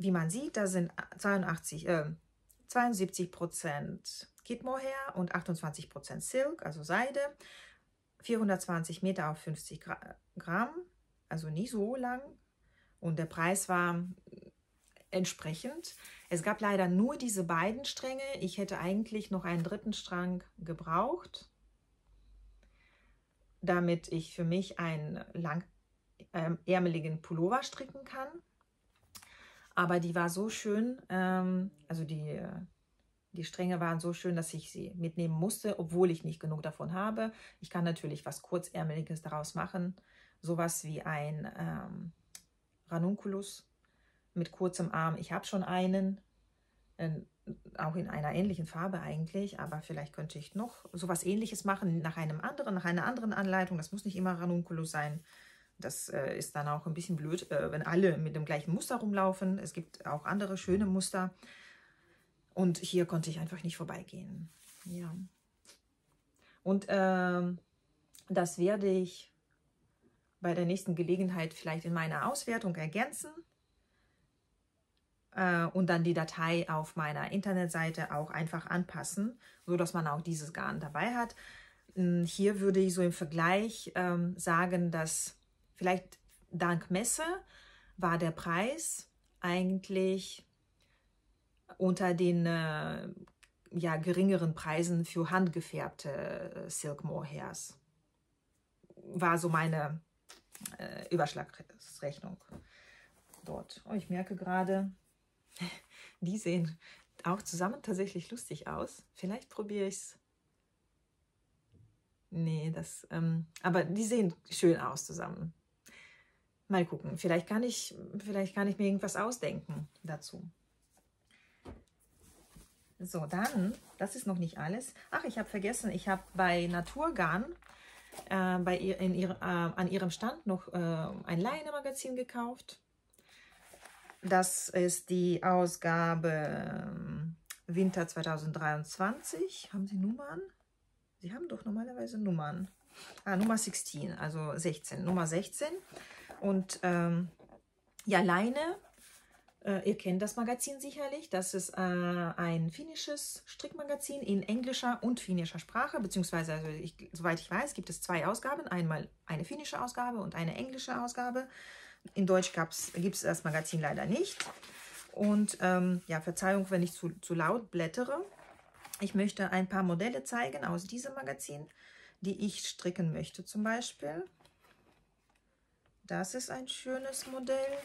Wie man sieht, da sind 82, äh, 72 Prozent Kidmohair und 28 Prozent Silk, also Seide. 420 Meter auf 50 Gramm, also nicht so lang. Und der Preis war entsprechend. Es gab leider nur diese beiden Stränge. Ich hätte eigentlich noch einen dritten Strang gebraucht damit ich für mich einen langärmeligen ähm, Pullover stricken kann. Aber die war so schön, ähm, also die, die Stränge waren so schön, dass ich sie mitnehmen musste, obwohl ich nicht genug davon habe. Ich kann natürlich was Kurzärmeliges daraus machen, sowas wie ein ähm, Ranunculus mit kurzem Arm. Ich habe schon einen, äh, auch in einer ähnlichen Farbe eigentlich, aber vielleicht könnte ich noch sowas ähnliches machen nach einem anderen, nach einer anderen Anleitung. Das muss nicht immer Ranunculus sein. Das äh, ist dann auch ein bisschen blöd, äh, wenn alle mit dem gleichen Muster rumlaufen. Es gibt auch andere schöne Muster. Und hier konnte ich einfach nicht vorbeigehen. Ja. Und ähm, das werde ich bei der nächsten Gelegenheit vielleicht in meiner Auswertung ergänzen äh, und dann die Datei auf meiner Internetseite auch einfach anpassen, so dass man auch dieses Garn dabei hat. Hm, hier würde ich so im Vergleich ähm, sagen, dass vielleicht dank Messe war der Preis eigentlich unter den äh, ja, geringeren Preisen für handgefärbte äh, Silk Mohairs. War so meine äh, Überschlagsrechnung dort. Oh, ich merke gerade, die sehen auch zusammen tatsächlich lustig aus. Vielleicht probiere ich es. Nee, das, ähm, aber die sehen schön aus zusammen. Mal gucken. Vielleicht kann ich, vielleicht kann ich mir irgendwas ausdenken dazu. So, dann, das ist noch nicht alles. Ach, ich habe vergessen, ich habe bei Naturgarn äh, bei ihr, in ihr, äh, an ihrem Stand noch äh, ein Leine-Magazin gekauft. Das ist die Ausgabe ähm, Winter 2023. Haben Sie Nummern? Sie haben doch normalerweise Nummern. Ah, Nummer 16, also 16. Nummer 16. Und ähm, ja, Leine äh, ihr kennt das Magazin sicherlich. Das ist äh, ein finnisches Strickmagazin in englischer und finnischer Sprache, beziehungsweise, also ich, soweit ich weiß, gibt es zwei Ausgaben. Einmal eine finnische Ausgabe und eine englische Ausgabe. In Deutsch gibt es das Magazin leider nicht. Und ähm, ja, Verzeihung, wenn ich zu, zu laut blättere. Ich möchte ein paar Modelle zeigen aus diesem Magazin, die ich stricken möchte zum Beispiel. Das ist ein schönes Modell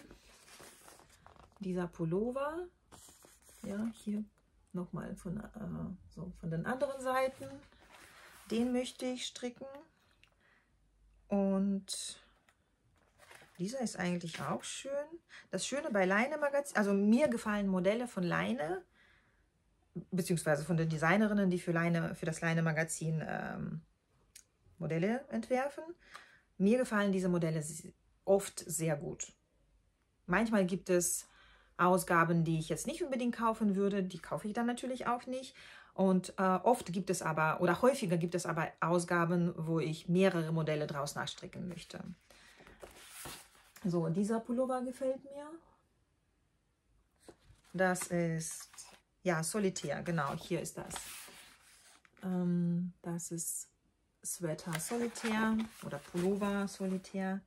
dieser Pullover. Ja, hier nochmal von, äh, so von den anderen Seiten. Den möchte ich stricken. Und dieser ist eigentlich auch schön. Das Schöne bei Leine Magazin, also mir gefallen Modelle von Leine, beziehungsweise von den Designerinnen, die für, Leine, für das Leine Magazin ähm, Modelle entwerfen. Mir gefallen diese Modelle oft sehr gut. Manchmal gibt es Ausgaben, die ich jetzt nicht unbedingt kaufen würde, die kaufe ich dann natürlich auch nicht. Und äh, oft gibt es aber, oder häufiger gibt es aber Ausgaben, wo ich mehrere Modelle draus nachstricken möchte. So, dieser Pullover gefällt mir. Das ist, ja, Solitär, genau, hier ist das. Ähm, das ist Sweater Solitär oder Pullover Solitär.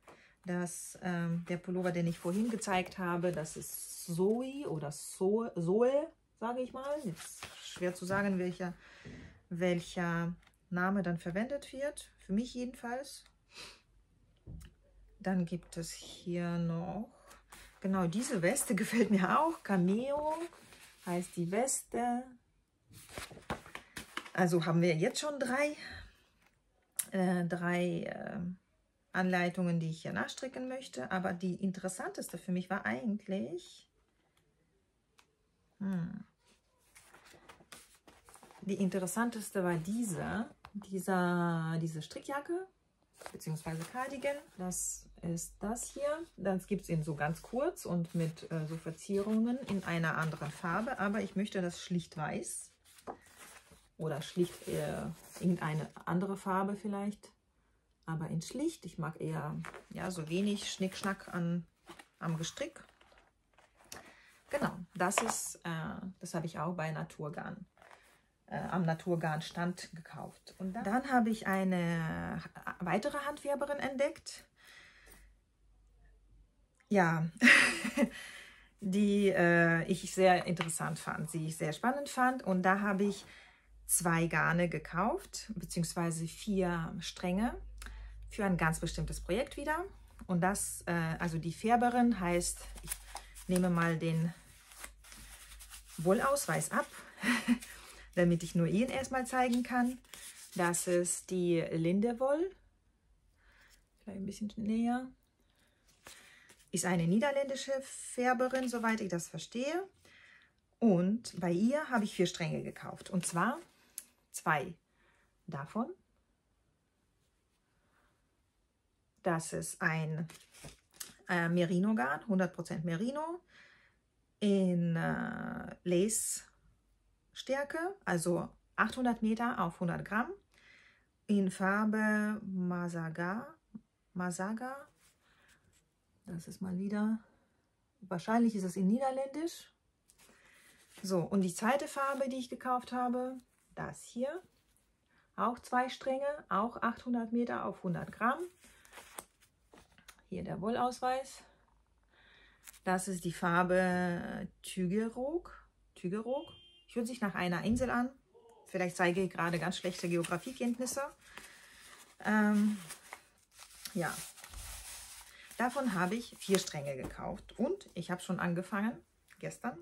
Das, ähm, der Pullover, den ich vorhin gezeigt habe, das ist Zoe oder Zoe, Zoe sage ich mal. Jetzt schwer zu sagen, welcher, welcher Name dann verwendet wird. Für mich jedenfalls. Dann gibt es hier noch, genau diese Weste gefällt mir auch. Cameo heißt die Weste. Also haben wir jetzt schon drei, äh, drei äh, Anleitungen, die ich hier nachstricken möchte. Aber die interessanteste für mich war eigentlich hm, die interessanteste war diese, dieser, diese Strickjacke beziehungsweise Cardigan. Das ist das hier. Das gibt es in so ganz kurz und mit äh, so Verzierungen in einer anderen Farbe. Aber ich möchte das schlicht weiß oder schlicht äh, irgendeine andere Farbe vielleicht aber in schlicht. Ich mag eher ja, so wenig Schnickschnack an, am Gestrick. Genau, das ist, äh, das habe ich auch bei Naturgarn, äh, am Naturgarn-Stand gekauft. Und dann, dann habe ich eine weitere Handwerberin entdeckt. Ja, die äh, ich sehr interessant fand, die ich sehr spannend fand. Und da habe ich zwei Garne gekauft, beziehungsweise vier Stränge für ein ganz bestimmtes Projekt wieder. Und das, äh, also die Färberin heißt, ich nehme mal den Wollausweis ab, damit ich nur ihn erstmal zeigen kann. Das ist die Lindewoll. Vielleicht ein bisschen näher. Ist eine niederländische Färberin, soweit ich das verstehe. Und bei ihr habe ich vier Stränge gekauft. Und zwar zwei davon. Das ist ein äh, Merino-Garn, 100% Merino, in äh, Lace-Stärke, also 800 Meter auf 100 Gramm, in Farbe Masaga. Masaga. Das ist mal wieder, wahrscheinlich ist es in Niederländisch. So, und die zweite Farbe, die ich gekauft habe, das hier. Auch zwei Stränge, auch 800 Meter auf 100 Gramm. Hier der Wollausweis. Das ist die Farbe Tügerog. Tügerog. Hört sich nach einer Insel an. Vielleicht zeige ich gerade ganz schlechte Geografiekenntnisse. Ähm, ja, davon habe ich vier Stränge gekauft. Und ich habe schon angefangen, gestern.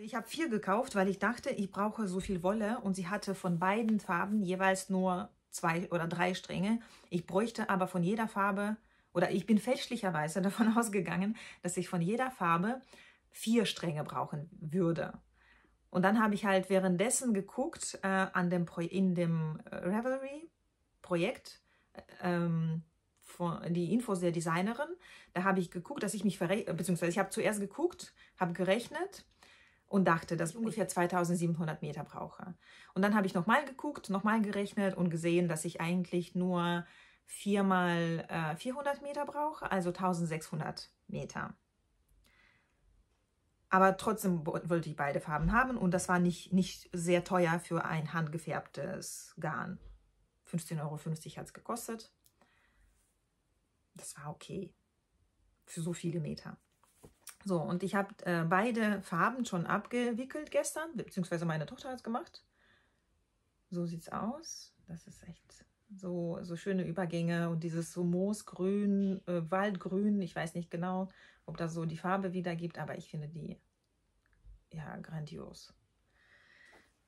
Ich habe vier gekauft, weil ich dachte, ich brauche so viel Wolle. Und sie hatte von beiden Farben jeweils nur zwei oder drei Stränge. Ich bräuchte aber von jeder Farbe oder ich bin fälschlicherweise davon ausgegangen, dass ich von jeder Farbe vier Stränge brauchen würde. Und dann habe ich halt währenddessen geguckt äh, an dem Pro in dem äh, Revelry-Projekt, äh, ähm, die Infos der Designerin. Da habe ich geguckt, dass ich mich verrechnet, beziehungsweise ich habe zuerst geguckt, habe gerechnet und dachte, dass ich ungefähr 2700 Meter brauche. Und dann habe ich nochmal geguckt, nochmal gerechnet und gesehen, dass ich eigentlich nur viermal äh, 400 Meter brauche, also 1600 Meter. Aber trotzdem wollte ich beide Farben haben und das war nicht, nicht sehr teuer für ein handgefärbtes Garn. 15,50 Euro hat es gekostet. Das war okay für so viele Meter. So, und ich habe äh, beide Farben schon abgewickelt gestern, beziehungsweise meine Tochter hat es gemacht. So sieht es aus. Das ist echt so, so schöne Übergänge und dieses so Moosgrün, äh, Waldgrün, ich weiß nicht genau, ob das so die Farbe wiedergibt, aber ich finde die ja grandios.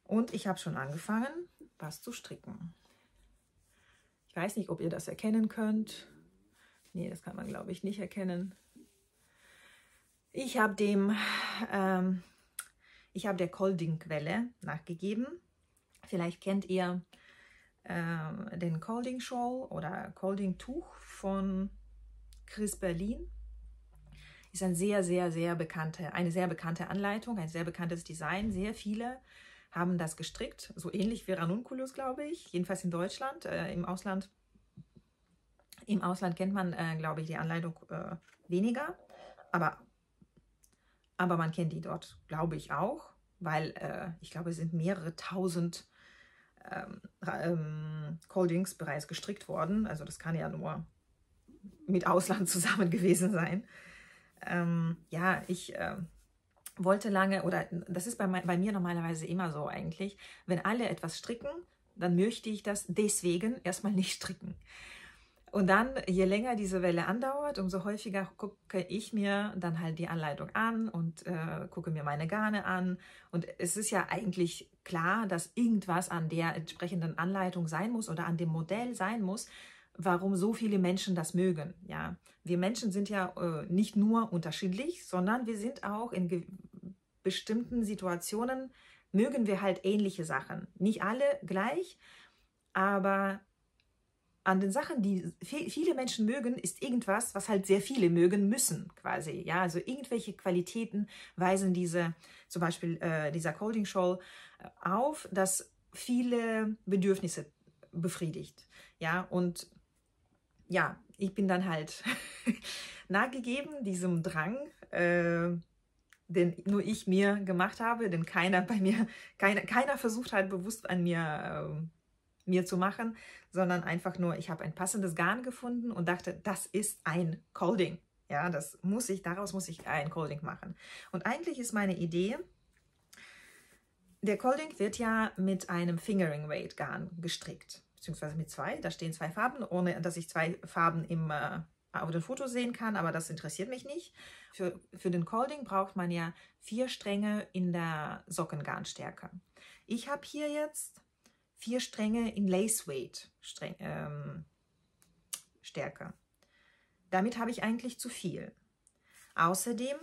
Und ich habe schon angefangen, was zu stricken. Ich weiß nicht, ob ihr das erkennen könnt. Nee, das kann man, glaube ich, nicht erkennen. Ich habe dem, ähm, ich habe der Colding-Quelle nachgegeben. Vielleicht kennt ihr äh, den Colding Shawl oder Colding Tuch von Chris Berlin. Ist ein sehr, sehr, sehr bekannte, eine sehr bekannte Anleitung, ein sehr bekanntes Design. Sehr viele haben das gestrickt, so ähnlich wie Ranunculus, glaube ich, jedenfalls in Deutschland. Äh, Im Ausland im Ausland kennt man, äh, glaube ich, die Anleitung äh, weniger, aber, aber man kennt die dort, glaube ich, auch, weil äh, ich glaube, es sind mehrere tausend ähm, ähm, Coldings bereits gestrickt worden. Also das kann ja nur mit Ausland zusammen gewesen sein. Ähm, ja, ich äh, wollte lange, oder das ist bei, bei mir normalerweise immer so eigentlich, wenn alle etwas stricken, dann möchte ich das deswegen erstmal nicht stricken. Und dann, je länger diese Welle andauert, umso häufiger gucke ich mir dann halt die Anleitung an und äh, gucke mir meine Garne an. Und es ist ja eigentlich klar, dass irgendwas an der entsprechenden Anleitung sein muss oder an dem Modell sein muss, warum so viele Menschen das mögen. Ja, wir Menschen sind ja äh, nicht nur unterschiedlich, sondern wir sind auch in bestimmten Situationen mögen wir halt ähnliche Sachen. Nicht alle gleich, aber an den Sachen, die viele Menschen mögen, ist irgendwas, was halt sehr viele mögen müssen, quasi. Ja, also irgendwelche Qualitäten weisen diese, zum Beispiel äh, dieser Colding Shawl äh, auf, dass viele Bedürfnisse befriedigt. Ja, und ja, ich bin dann halt nachgegeben diesem Drang, äh, den nur ich mir gemacht habe, den keiner bei mir, keiner, keiner versucht hat, bewusst an mir äh, mir zu machen, sondern einfach nur, ich habe ein passendes Garn gefunden und dachte, das ist ein Colding. Ja, das muss ich, daraus muss ich ein Colding machen. Und eigentlich ist meine Idee, der Colding wird ja mit einem Fingering Weight Garn gestrickt, beziehungsweise mit zwei. Da stehen zwei Farben, ohne dass ich zwei Farben im, äh, auf dem Foto sehen kann, aber das interessiert mich nicht. Für, für den Colding braucht man ja vier Stränge in der Sockengarnstärke. Ich habe hier jetzt vier Stränge in Lace Weight Streng, ähm, Stärke. Damit habe ich eigentlich zu viel. Außerdem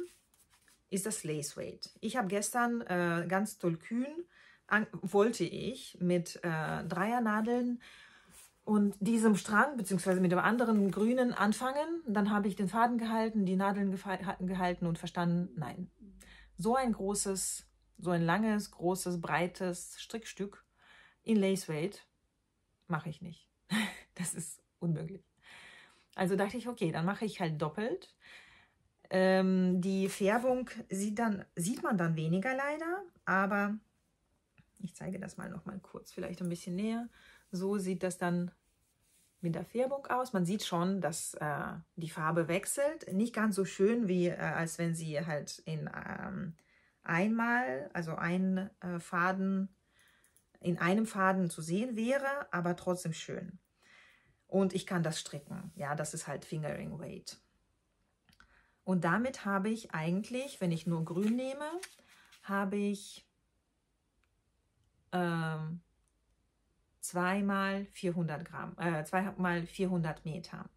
ist das Lace Weight. Ich habe gestern äh, ganz toll kühn, an, wollte ich mit äh, Dreiernadeln und diesem Strang, beziehungsweise mit dem anderen grünen anfangen. Dann habe ich den Faden gehalten, die Nadeln gehalten und verstanden, nein, so ein großes, so ein langes, großes, breites Strickstück in Lace Weight mache ich nicht. Das ist unmöglich. Also dachte ich, okay, dann mache ich halt doppelt. Ähm, die Färbung sieht, dann, sieht man dann weniger leider, aber ich zeige das mal noch mal kurz, vielleicht ein bisschen näher. So sieht das dann mit der Färbung aus. Man sieht schon, dass äh, die Farbe wechselt. Nicht ganz so schön, wie äh, als wenn sie halt in ähm, einmal, also ein äh, Faden, in einem Faden zu sehen wäre, aber trotzdem schön. Und ich kann das stricken. Ja, das ist halt Fingering Weight. Und damit habe ich eigentlich, wenn ich nur grün nehme, habe ich ähm, zweimal 400 Gramm, äh, zweimal 400 Meter.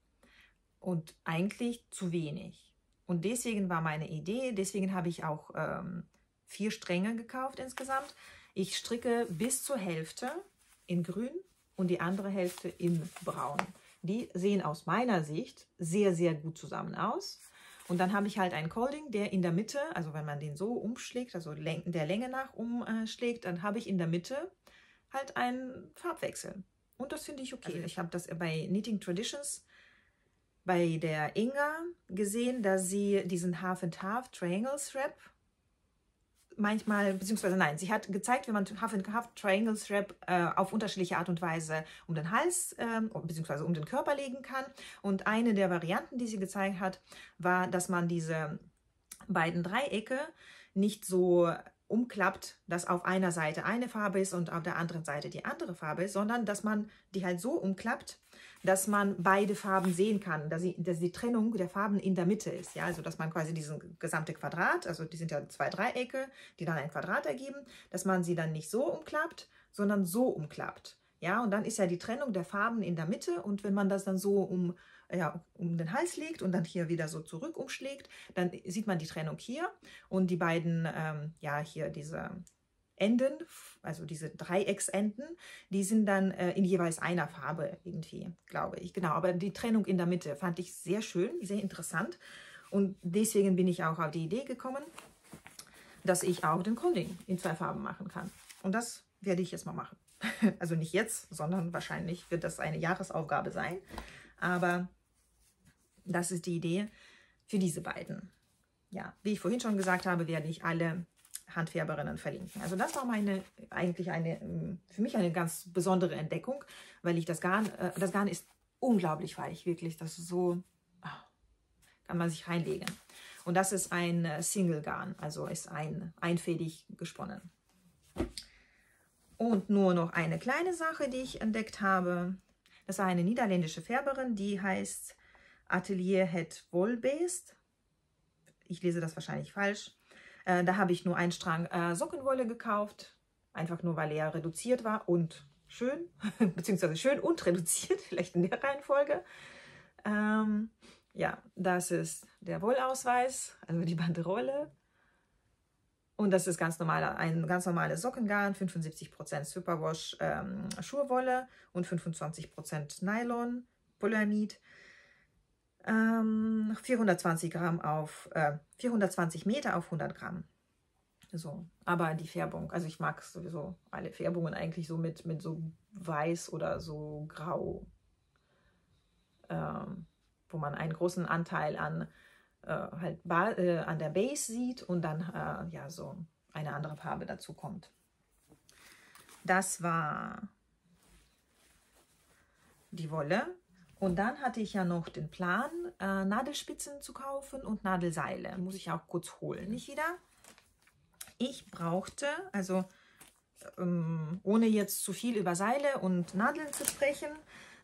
Und eigentlich zu wenig. Und deswegen war meine Idee, deswegen habe ich auch ähm, vier Stränge gekauft insgesamt. Ich stricke bis zur Hälfte in grün und die andere Hälfte in braun. Die sehen aus meiner Sicht sehr, sehr gut zusammen aus. Und dann habe ich halt einen Colding, der in der Mitte, also wenn man den so umschlägt, also der Länge nach umschlägt, dann habe ich in der Mitte halt einen Farbwechsel. Und das finde ich okay. Also ich habe das bei Knitting Traditions bei der Inga gesehen, dass sie diesen Half and Half Triangle Strap manchmal, beziehungsweise nein, sie hat gezeigt, wie man Half and Half Triangle Strap äh, auf unterschiedliche Art und Weise um den Hals äh, beziehungsweise um den Körper legen kann. Und eine der Varianten, die sie gezeigt hat, war, dass man diese beiden Dreiecke nicht so umklappt, dass auf einer Seite eine Farbe ist und auf der anderen Seite die andere Farbe ist, sondern dass man die halt so umklappt, dass man beide Farben sehen kann, dass, sie, dass die Trennung der Farben in der Mitte ist. Ja, also dass man quasi diesen gesamte Quadrat, also die sind ja zwei Dreiecke, die dann ein Quadrat ergeben, dass man sie dann nicht so umklappt, sondern so umklappt. Ja, und dann ist ja die Trennung der Farben in der Mitte und wenn man das dann so um ja, um den Hals legt und dann hier wieder so zurück umschlägt, dann sieht man die Trennung hier und die beiden, ähm, ja, hier diese Enden, also diese Dreiecksenden, die sind dann äh, in jeweils einer Farbe irgendwie, glaube ich. Genau, aber die Trennung in der Mitte fand ich sehr schön, sehr interessant und deswegen bin ich auch auf die Idee gekommen, dass ich auch den Konding in zwei Farben machen kann. Und das werde ich jetzt mal machen. Also nicht jetzt, sondern wahrscheinlich wird das eine Jahresaufgabe sein. Aber das ist die Idee für diese beiden. Ja, wie ich vorhin schon gesagt habe, werde ich alle Handfärberinnen verlinken. Also das war meine eigentlich eine ähm, für mich eine ganz besondere Entdeckung, weil ich das Garn äh, das Garn ist unglaublich weich, wirklich, das ist so ah, kann man sich reinlegen. Und das ist ein äh, Single Garn, also ist ein einfädig gesponnen. Und nur noch eine kleine Sache, die ich entdeckt habe. Das war eine niederländische Färberin, die heißt Atelier Het Wollbeest. Ich lese das wahrscheinlich falsch. Äh, da habe ich nur einen Strang äh, Sockenwolle gekauft, einfach nur, weil er reduziert war und schön, beziehungsweise schön und reduziert, vielleicht in der Reihenfolge. Ähm, ja, das ist der Wollausweis, also die Banderole. Und das ist ganz normal, ein ganz normales Sockengarn, 75% Superwash ähm, Schurwolle und 25% Nylon, Polyamid ähm, 420 Gramm auf, äh, 420 Meter auf 100 Gramm. So, aber die Färbung, also ich mag sowieso alle Färbungen eigentlich so mit, mit so weiß oder so grau, ähm, wo man einen großen Anteil an, äh, halt äh, an der Base sieht und dann äh, ja so eine andere Farbe dazu kommt. Das war die Wolle. Und dann hatte ich ja noch den Plan, äh, Nadelspitzen zu kaufen und Nadelseile. Muss ich auch kurz holen, nicht wieder? Ich brauchte, also ähm, ohne jetzt zu viel über Seile und Nadeln zu sprechen,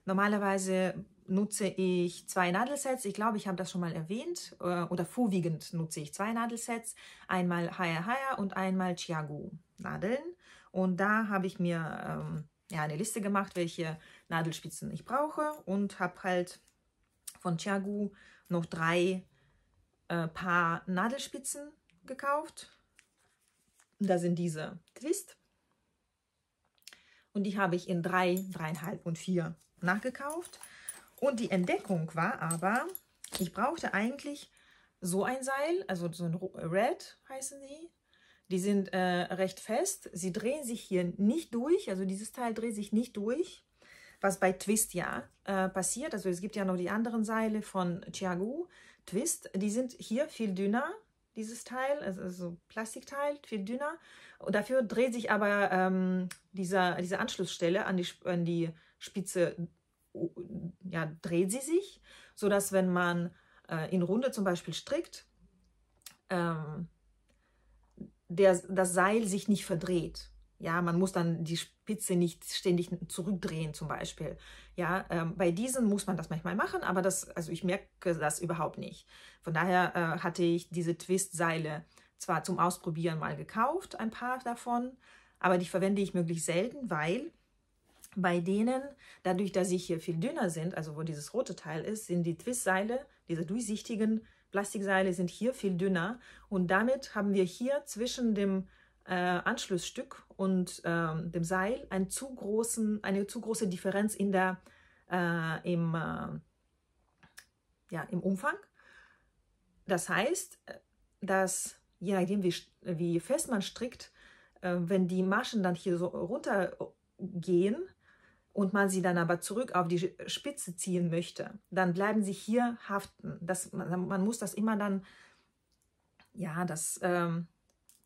normalerweise nutze ich zwei Nadelsets. Ich glaube, ich habe das schon mal erwähnt. Äh, oder vorwiegend nutze ich zwei Nadelsets. Einmal Haya Haya und einmal Chiagu Nadeln. Und da habe ich mir ähm, ja, eine Liste gemacht, welche Nadelspitzen ich brauche und habe halt von Chiagu noch drei äh, Paar Nadelspitzen gekauft. Da sind diese Twist. Und die habe ich in drei, dreieinhalb und vier nachgekauft. Und die Entdeckung war aber, ich brauchte eigentlich so ein Seil, also so ein Red heißen sie. Die sind äh, recht fest. Sie drehen sich hier nicht durch, also dieses Teil dreht sich nicht durch, was bei Twist ja äh, passiert. Also es gibt ja noch die anderen Seile von Chiagu Twist. Die sind hier viel dünner, dieses Teil, also, also Plastikteil, viel dünner. Und dafür dreht sich aber ähm, dieser, diese Anschlussstelle an die, an die Spitze, ja, dreht sie sich, sodass wenn man äh, in Runde zum Beispiel strickt, ähm, der, das Seil sich nicht verdreht. Ja, man muss dann die Spitze nicht ständig zurückdrehen zum Beispiel. Ja, ähm, bei diesen muss man das manchmal machen, aber das, also ich merke das überhaupt nicht. Von daher äh, hatte ich diese Twist-Seile zwar zum Ausprobieren mal gekauft, ein paar davon, aber die verwende ich möglichst selten, weil bei denen, dadurch, dass sie hier viel dünner sind, also wo dieses rote Teil ist, sind die Twist-Seile, diese durchsichtigen Plastikseile sind hier viel dünner und damit haben wir hier zwischen dem äh, Anschlussstück und äh, dem Seil einen zu großen, eine zu große Differenz in der, äh, im, äh, ja, im Umfang. Das heißt, dass je nachdem, wie, wie fest man strickt, äh, wenn die Maschen dann hier so runtergehen, und man sie dann aber zurück auf die Spitze ziehen möchte, dann bleiben sie hier haften. Das, man, man muss das immer dann, ja, das ähm,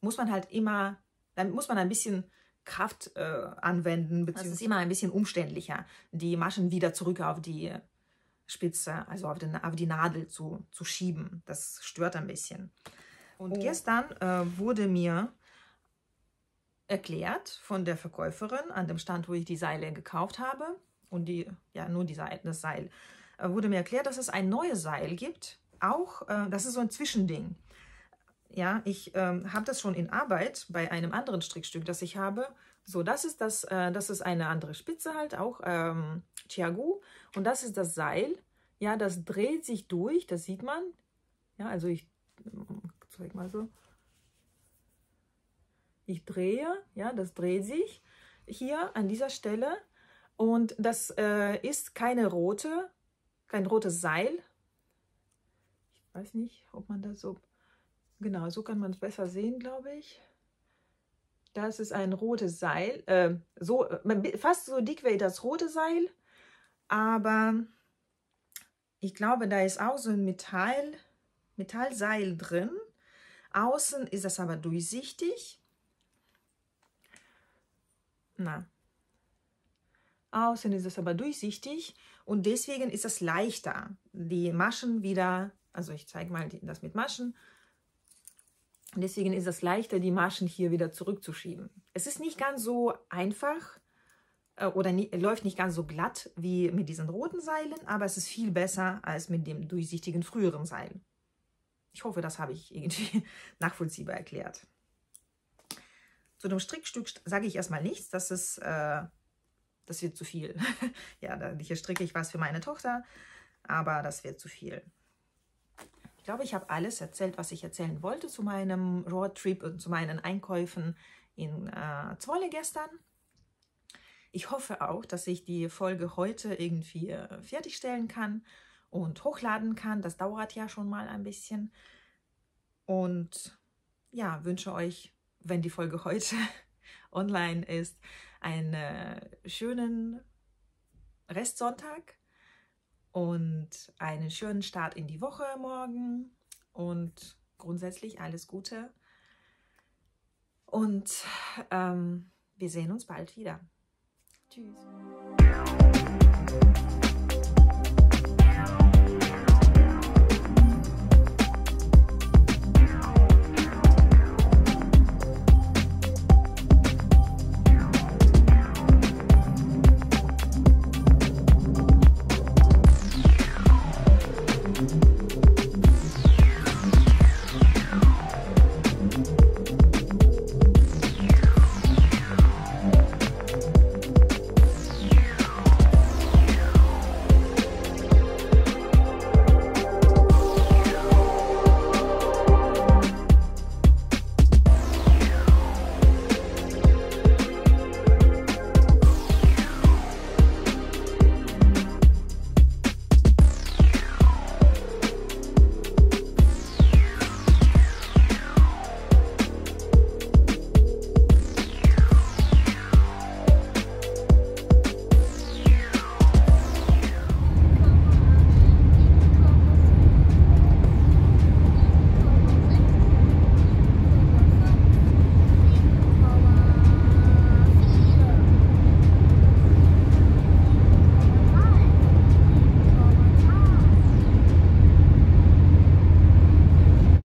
muss man halt immer, dann muss man ein bisschen Kraft äh, anwenden, beziehungsweise ist immer ein bisschen umständlicher, die Maschen wieder zurück auf die Spitze, also auf, den, auf die Nadel zu, zu schieben. Das stört ein bisschen. Und oh. gestern äh, wurde mir erklärt von der Verkäuferin an dem Stand, wo ich die Seile gekauft habe. Und die, ja, nur die Seil, das Seil. Äh, wurde mir erklärt, dass es ein neues Seil gibt. Auch, äh, das ist so ein Zwischending. Ja, ich ähm, habe das schon in Arbeit bei einem anderen Strickstück, das ich habe. So, das ist das, äh, das ist eine andere Spitze halt, auch ähm, Chiagu. Und das ist das Seil. Ja, das dreht sich durch, das sieht man. Ja, also ich zeig mal so ich drehe, ja, das dreht sich hier an dieser Stelle und das äh, ist keine rote, kein rotes Seil. Ich weiß nicht, ob man das so, genau, so kann man es besser sehen, glaube ich. Das ist ein rotes Seil, äh, so, fast so dick wie das rote Seil, aber ich glaube, da ist auch so ein Metall, Metallseil drin. Außen ist das aber durchsichtig na. Außen ist es aber durchsichtig und deswegen ist es leichter, die Maschen wieder, also ich zeige mal das mit Maschen, deswegen ist es leichter, die Maschen hier wieder zurückzuschieben. Es ist nicht ganz so einfach äh, oder nie, läuft nicht ganz so glatt wie mit diesen roten Seilen, aber es ist viel besser als mit dem durchsichtigen früheren Seil. Ich hoffe, das habe ich irgendwie nachvollziehbar erklärt. Zu dem Strickstück sage ich erstmal nichts, das ist, äh, das wird zu viel. ja, hier stricke ich was für meine Tochter, aber das wird zu viel. Ich glaube, ich habe alles erzählt, was ich erzählen wollte zu meinem Roadtrip und zu meinen Einkäufen in äh, Zwolle gestern. Ich hoffe auch, dass ich die Folge heute irgendwie äh, fertigstellen kann und hochladen kann. Das dauert ja schon mal ein bisschen. Und ja, wünsche euch wenn die Folge heute online ist, einen schönen Restsonntag und einen schönen Start in die Woche morgen und grundsätzlich alles Gute. Und ähm, wir sehen uns bald wieder. Tschüss.